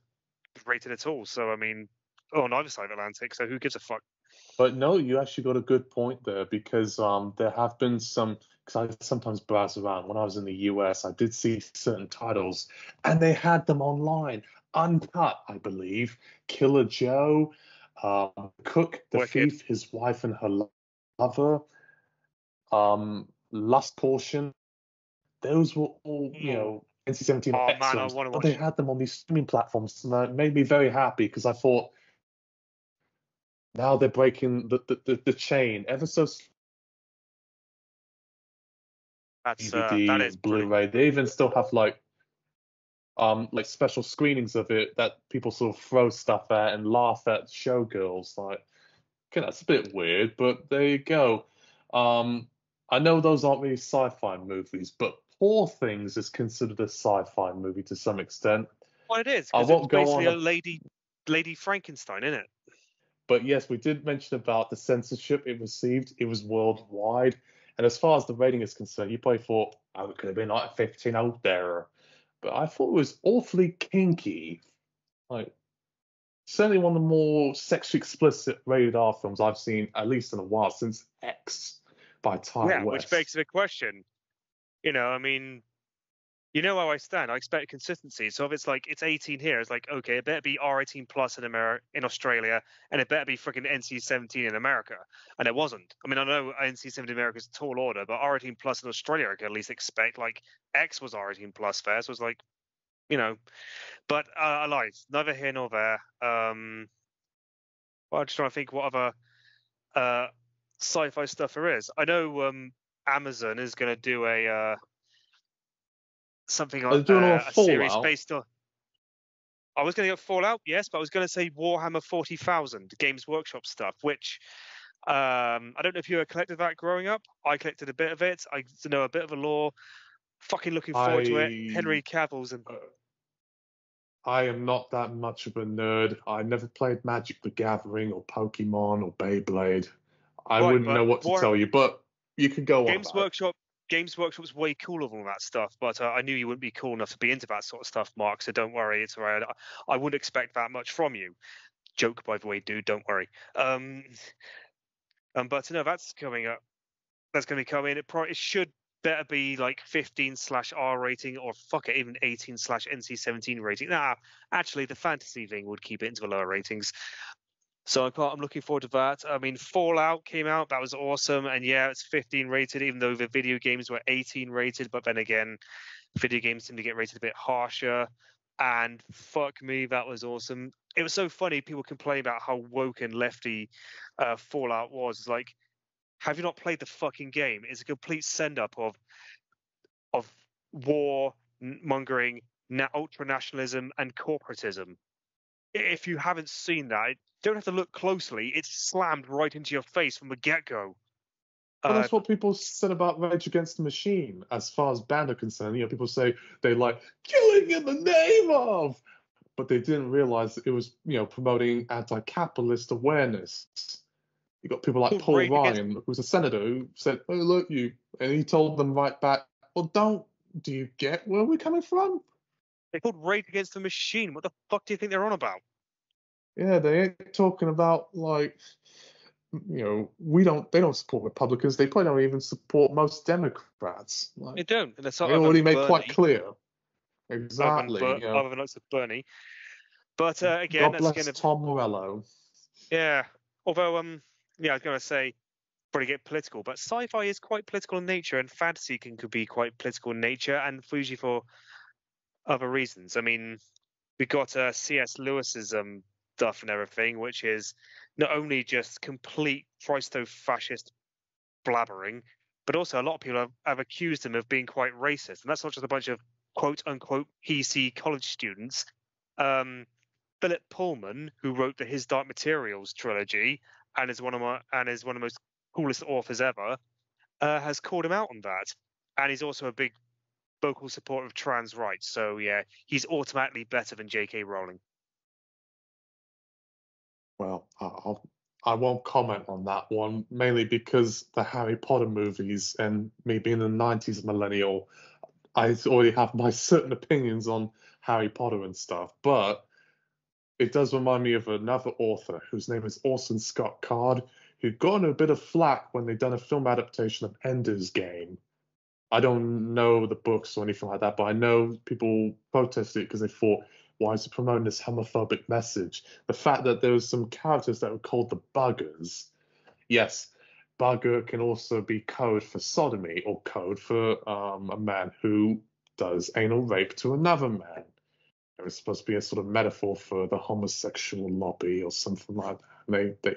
rated at all. So I mean, on either side of Atlantic. So who gives a fuck? But no, you actually got a good point there because um, there have been some. Because I sometimes browse around. When I was in the US, I did see certain titles, and they had them online, uncut, I believe. Killer Joe, um, Cook, the Wicked. thief, his wife and her lover, um, Lust, Caution. Those were all, you Mm. know, NC-17 Oh, man, I excellent, wanna but they had them on these streaming platforms, and that made me very happy because I thought now they're breaking the, the, the, the chain ever so That's uh, DVD that and is pretty- Blu-ray. They even still have like um like special screenings of it that people sort of throw stuff at and laugh at showgirls. Like, okay, that's a bit weird, but there you go. Um, I know those aren't really sci-fi movies, but Poor Things is considered a sci-fi movie to some extent. Well, it is. I won't it's go basically on a a- lady, Lady Frankenstein, isn't it? But yes, we did mention about the censorship it received. It was worldwide. And as far as the rating is concerned, you probably thought, oh, it could have been like 15 out there. But I thought it was awfully kinky. Like, certainly one of the more sexually explicit rated R films I've seen, at least in a while, since X by Ti yeah, West. which begs the question. You know, I mean, you know how I stand. I expect consistency. So if it's like it's 18 here, it's like okay, it better be R18 plus in America, in Australia, and it better be freaking NC17 in America. And it wasn't. I mean, I know NC17 America is a tall order, but R18 plus in Australia, I could at least expect. Like X was R18 plus fair, so it was like, you know, but uh, I lied. Neither here nor there. Um, well, I'm just trying to think what other uh, sci-fi stuff there is. I know um, Amazon is going to do a. Uh, something like doing uh, a series based on. I was going to go Fallout, yes, but I was going to say Warhammer 40,000 Games Workshop stuff, which um, I don't know if you ever collected that growing up. I collected a bit of it. I know a bit of the lore. Fucking looking forward to it. Henry Cavill's and Uh, I am not that much of a nerd. I never played Magic the Gathering or Pokemon or Beyblade. I Right, wouldn't know what to War- tell you, but you can go on. Games about it. Workshop. Games Workshop's way cooler than all that stuff, but uh, I knew you wouldn't be cool enough to be into that sort of stuff, Mark. So don't worry, it's alright. I, I wouldn't expect that much from you. Joke, by the way, dude. Don't worry. Um, um, but no, that's coming up. That's going to be coming. It probably it should better be like 15 slash R rating or fuck it, even 18 slash NC 17 rating. Nah, actually, the fantasy thing would keep it into the lower ratings. So I can't, I'm looking forward to that. I mean, Fallout came out, that was awesome, and yeah, it's 15 rated, even though the video games were 18 rated. But then again, video games seem to get rated a bit harsher. And fuck me, that was awesome. It was so funny. People complain about how woke and lefty uh, Fallout was. It's like, have you not played the fucking game? It's a complete send up of of war mongering, na- ultra nationalism, and corporatism. If you haven't seen that, don't have to look closely. It's slammed right into your face from the get go. Well, Uh, that's what people said about Rage Against the Machine. As far as band are concerned, you know, people say they like killing in the name of, but they didn't realize that it was, you know, promoting anti-capitalist awareness. You got people like Paul Rage Against- Ryan, who's a senator, who said, "Oh, look, you," and he told them right back, "Well, don't. Do you get where we're coming from? They're called Rage Against the Machine. What the fuck do you think they're on about? Yeah, they ain't talking about like." You know, we don't. They don't support Republicans. They probably don't even support most Democrats. Like, They don't. And it's They other already made quite Bernie, clear. other Exactly. than, Ber- know. other than lots of Bernie. But uh, again, God that's bless to Tom Morello. Yeah. Although, um, yeah, I was going to say, probably get political, but sci-fi is quite political in nature, and fantasy can could be quite political in nature, and Fuji for other reasons. I mean, we got uh, C.S. Lewis's um stuff and everything, which is not only just complete Christo-fascist blabbering, but also a lot of people have, have accused him of being quite racist, and that's not just a bunch of quote unquote PC college students. Um, Philip Pullman, who wrote the His Dark Materials trilogy and is one of my and is one of the most coolest authors ever, uh, has called him out on that. And he's also a big vocal supporter of trans rights. So yeah, he's automatically better than J.K. Rowling. Well, I- I'll, I won't comment on that one, mainly because the Harry Potter movies and me being a 90s millennial, I already have my certain opinions on Harry Potter and stuff. But it does remind me of another author whose name is Orson Scott Card, who got a bit of flack when they'd done a film adaptation of Ender's Game. I don't know the books or anything like that, but I know people protested because they thought, why is it promoting this homophobic message? The fact that there was some characters that were called the buggers. Yes, bugger can also be code for sodomy or code for um, a man who does anal rape to another man. It was supposed to be a sort of metaphor for the homosexual lobby or something like that. They, they,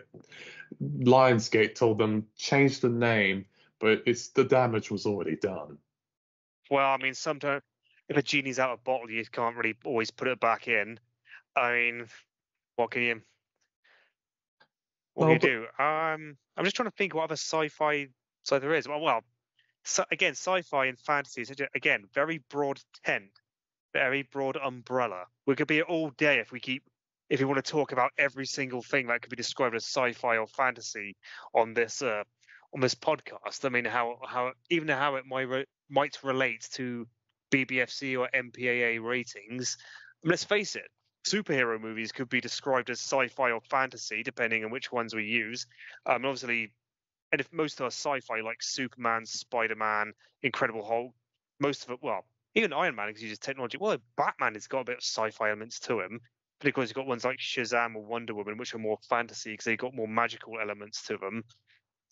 Lionsgate told them change the name, but it's the damage was already done. Well, I mean, sometimes if a genie's out of bottle, you can't really always put it back in. I mean, what can you what Well, can you do? Um, I'm just trying to think what other sci-fi so there is. Well, well, so again, sci-fi and fantasy is again very broad tent, very broad umbrella. We could be here all day if we keep if we want to talk about every single thing that could be described as sci-fi or fantasy on this uh, on this podcast. I mean, how how even how it might re- might relate to BBFC or MPAA ratings. Let's face it, superhero movies could be described as sci-fi or fantasy, depending on which ones we use. Um, obviously, and if most are sci-fi, like Superman, Spider-Man, Incredible Hulk, most of it, well, even Iron Man because he uses technology. Well, Batman has got a bit of sci-fi elements to him, but of course you've got ones like Shazam or Wonder Woman, which are more fantasy because they've got more magical elements to them.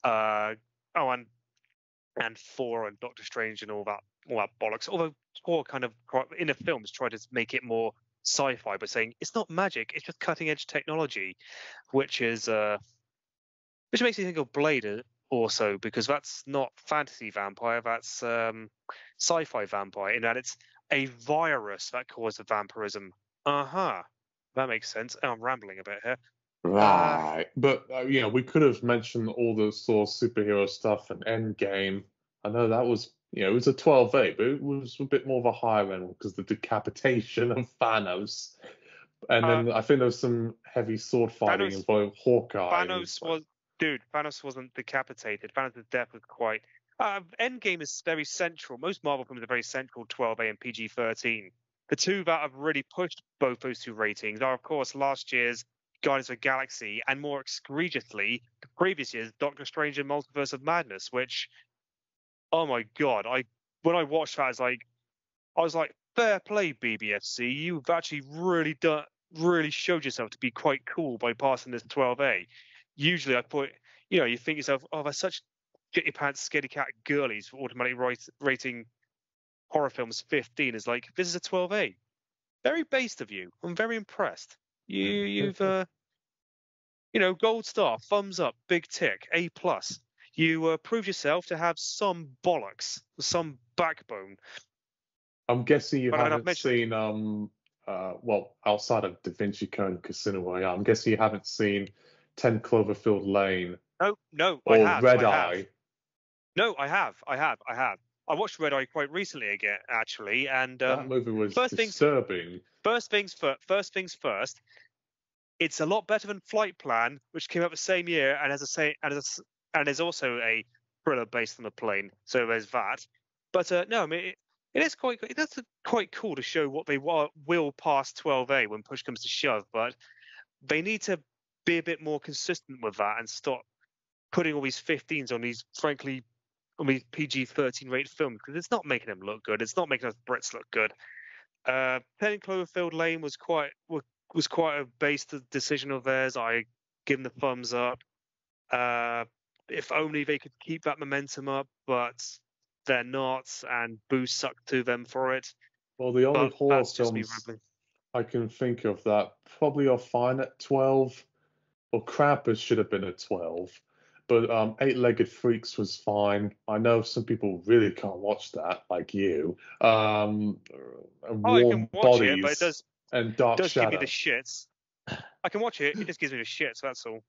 Uh, oh, and and Thor and Doctor Strange and all that all that bollocks. Although Thor kind of in the films tried to make it more sci-fi, by saying it's not magic, it's just cutting edge technology, which is uh, which makes me think of Blade also because that's not fantasy vampire, that's um, sci-fi vampire in that it's a virus that causes vampirism. Uh huh. That makes sense. Oh, I'm rambling a bit here. Right, uh, but uh, you know, we could have mentioned all the of superhero stuff and Endgame. I know that was, you know, it was a 12A, but it was a bit more of a higher end because the decapitation of Thanos, and then uh, I think there was some heavy sword fighting Thanos, involving Hawkeye. Thanos was, dude, Thanos wasn't decapitated. Thanos' death was quite. Uh, Endgame is very central. Most Marvel films are very central 12A and PG 13. The two that have really pushed both those two ratings are, of course, last year's Guardians of the Galaxy, and more egregiously, the previous year's Doctor Strange and Multiverse of Madness, which, oh my god, I when I watched that, I was like, I was like, fair play, BBFC, you've actually really done, really showed yourself to be quite cool by passing this 12A. Usually, I put, you know, you think yourself, oh, they're such get your pants scaredy cat girlies for automatically rating horror films 15 is like this is a 12A. Very based of you. I'm very impressed. You you've uh, you know gold star, thumbs up, big tick, A plus. You uh, prove yourself to have some bollocks, some backbone. I'm guessing you but haven't seen um uh well outside of Da Vinci Code and Casino Royale. I'm guessing you haven't seen Ten Cloverfield Lane. No, no, or I have, Red I Eye. Have. No, I have, I have, I have. I watched Red Eye quite recently again, actually, and um, that movie was first disturbing. Things, first things first. First things first. It's a lot better than Flight Plan, which came out the same year and has a say and is, and is also a thriller based on a plane. So there's that. But uh, no, I mean it, it is quite that's quite cool to show what they will pass 12A when push comes to shove. But they need to be a bit more consistent with that and stop putting all these 15s on these frankly on these PG-13 rated films because it's not making them look good. It's not making us Brits look good. Uh, Ten Cloverfield Lane was quite was quite a based decision of theirs. I give them the thumbs up. Uh, if only they could keep that momentum up, but they're not, and Boo sucked to them for it. Well, the only but horror films I can think of that probably are fine at 12, or Krampus should have been at 12, but um, Eight Legged Freaks was fine. I know some people really can't watch that, like you. Um, oh, Warm Bodies. It, but it does and Dark does Shadow. give me the shits. I can watch it. It just gives me the shits. That's all.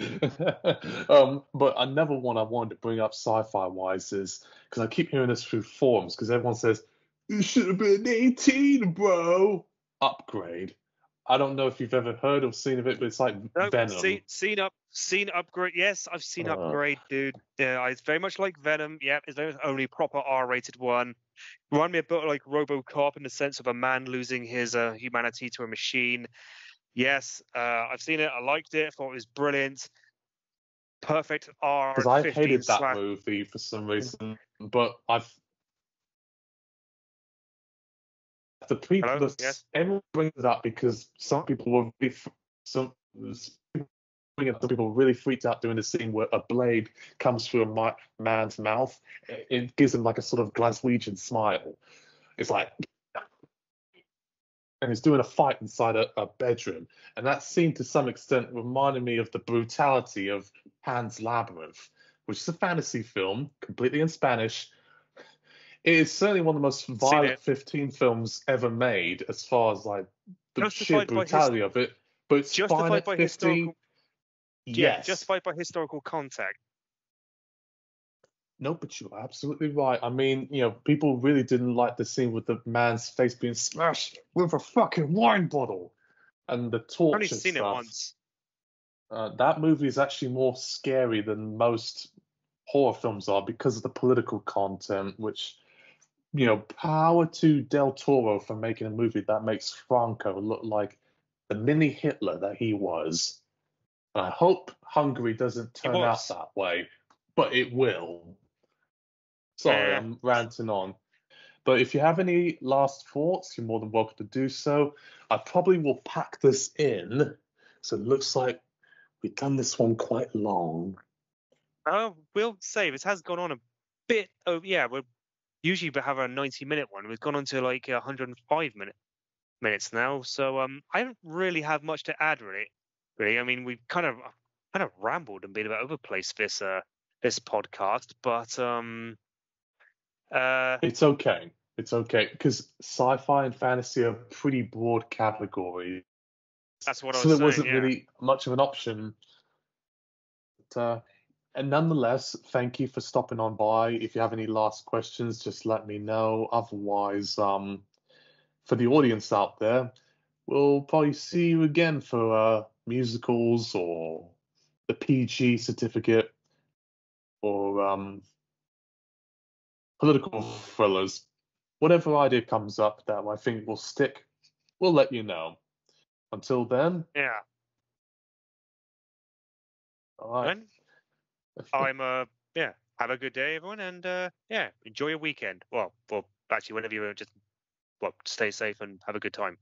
um, but another one I wanted to bring up sci-fi wise is because I keep hearing this through forums because everyone says you should have been 18, bro. Upgrade. I don't know if you've ever heard or seen of it, but it's like no, Venom. Seen, seen up, seen upgrade. Yes, I've seen uh, upgrade, dude. Yeah, it's very much like Venom. Yeah, it's the only proper R-rated one. Remind me a bit like RoboCop in the sense of a man losing his uh, humanity to a machine. Yes, uh, I've seen it. I liked it. I thought it was brilliant. Perfect R. Because I hated that slash... movie for some reason, but I've the people Hello? that yes. everyone brings it up because some people were really, some some people really freaked out doing the scene where a blade comes through a man's mouth. It gives him like a sort of Glaswegian smile. It's like, and he's doing a fight inside a, a, bedroom. And that scene, to some extent, reminded me of the brutality of Pan's Labyrinth, which is a fantasy film, completely in Spanish. It is certainly one of the most violent 15 films ever made, as far as like the sheer brutality of it. But it's Justified by 15. Historical yeah, Yes. justified by historical context. No, but you're absolutely right. I mean, you know, people really didn't like the scene with the man's face being smashed with a fucking wine bottle and the torch. I've only seen stuff. it once. Uh, that movie is actually more scary than most horror films are because of the political content, which, you know, power to Del Toro for making a movie that makes Franco look like the mini Hitler that he was. I hope Hungary doesn't turn out that way, but it will. Sorry, I'm ranting on. But if you have any last thoughts, you're more than welcome to do so. I probably will pack this in. So it looks like we've done this one quite long. Uh, we'll say this has gone on a bit. Oh, yeah, we're usually we have a 90 minute one. We've gone on to like 105 minute, minutes now. So um, I don't really have much to add, really. Really, I mean, we've kind of kind of rambled and been a bit over place this uh this podcast, but um, uh, It's okay. It's okay because sci-fi and fantasy are pretty broad categories. that's what I was saying. so there wasn't yeah. really much of an option. But, uh, and nonetheless, thank you for stopping on by. If you have any last questions, just let me know. Otherwise, um, for the audience out there, we'll probably see you again for uh, musicals or the PG certificate or um, political thrillers. Whatever idea comes up that I think will stick, we'll let you know. Until then, Yeah. all right. I'm uh yeah. Have a good day, everyone, and uh yeah, enjoy your weekend. Well, well, actually, whenever you just well, stay safe and have a good time.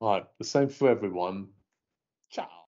All right. the same for everyone. Ciao.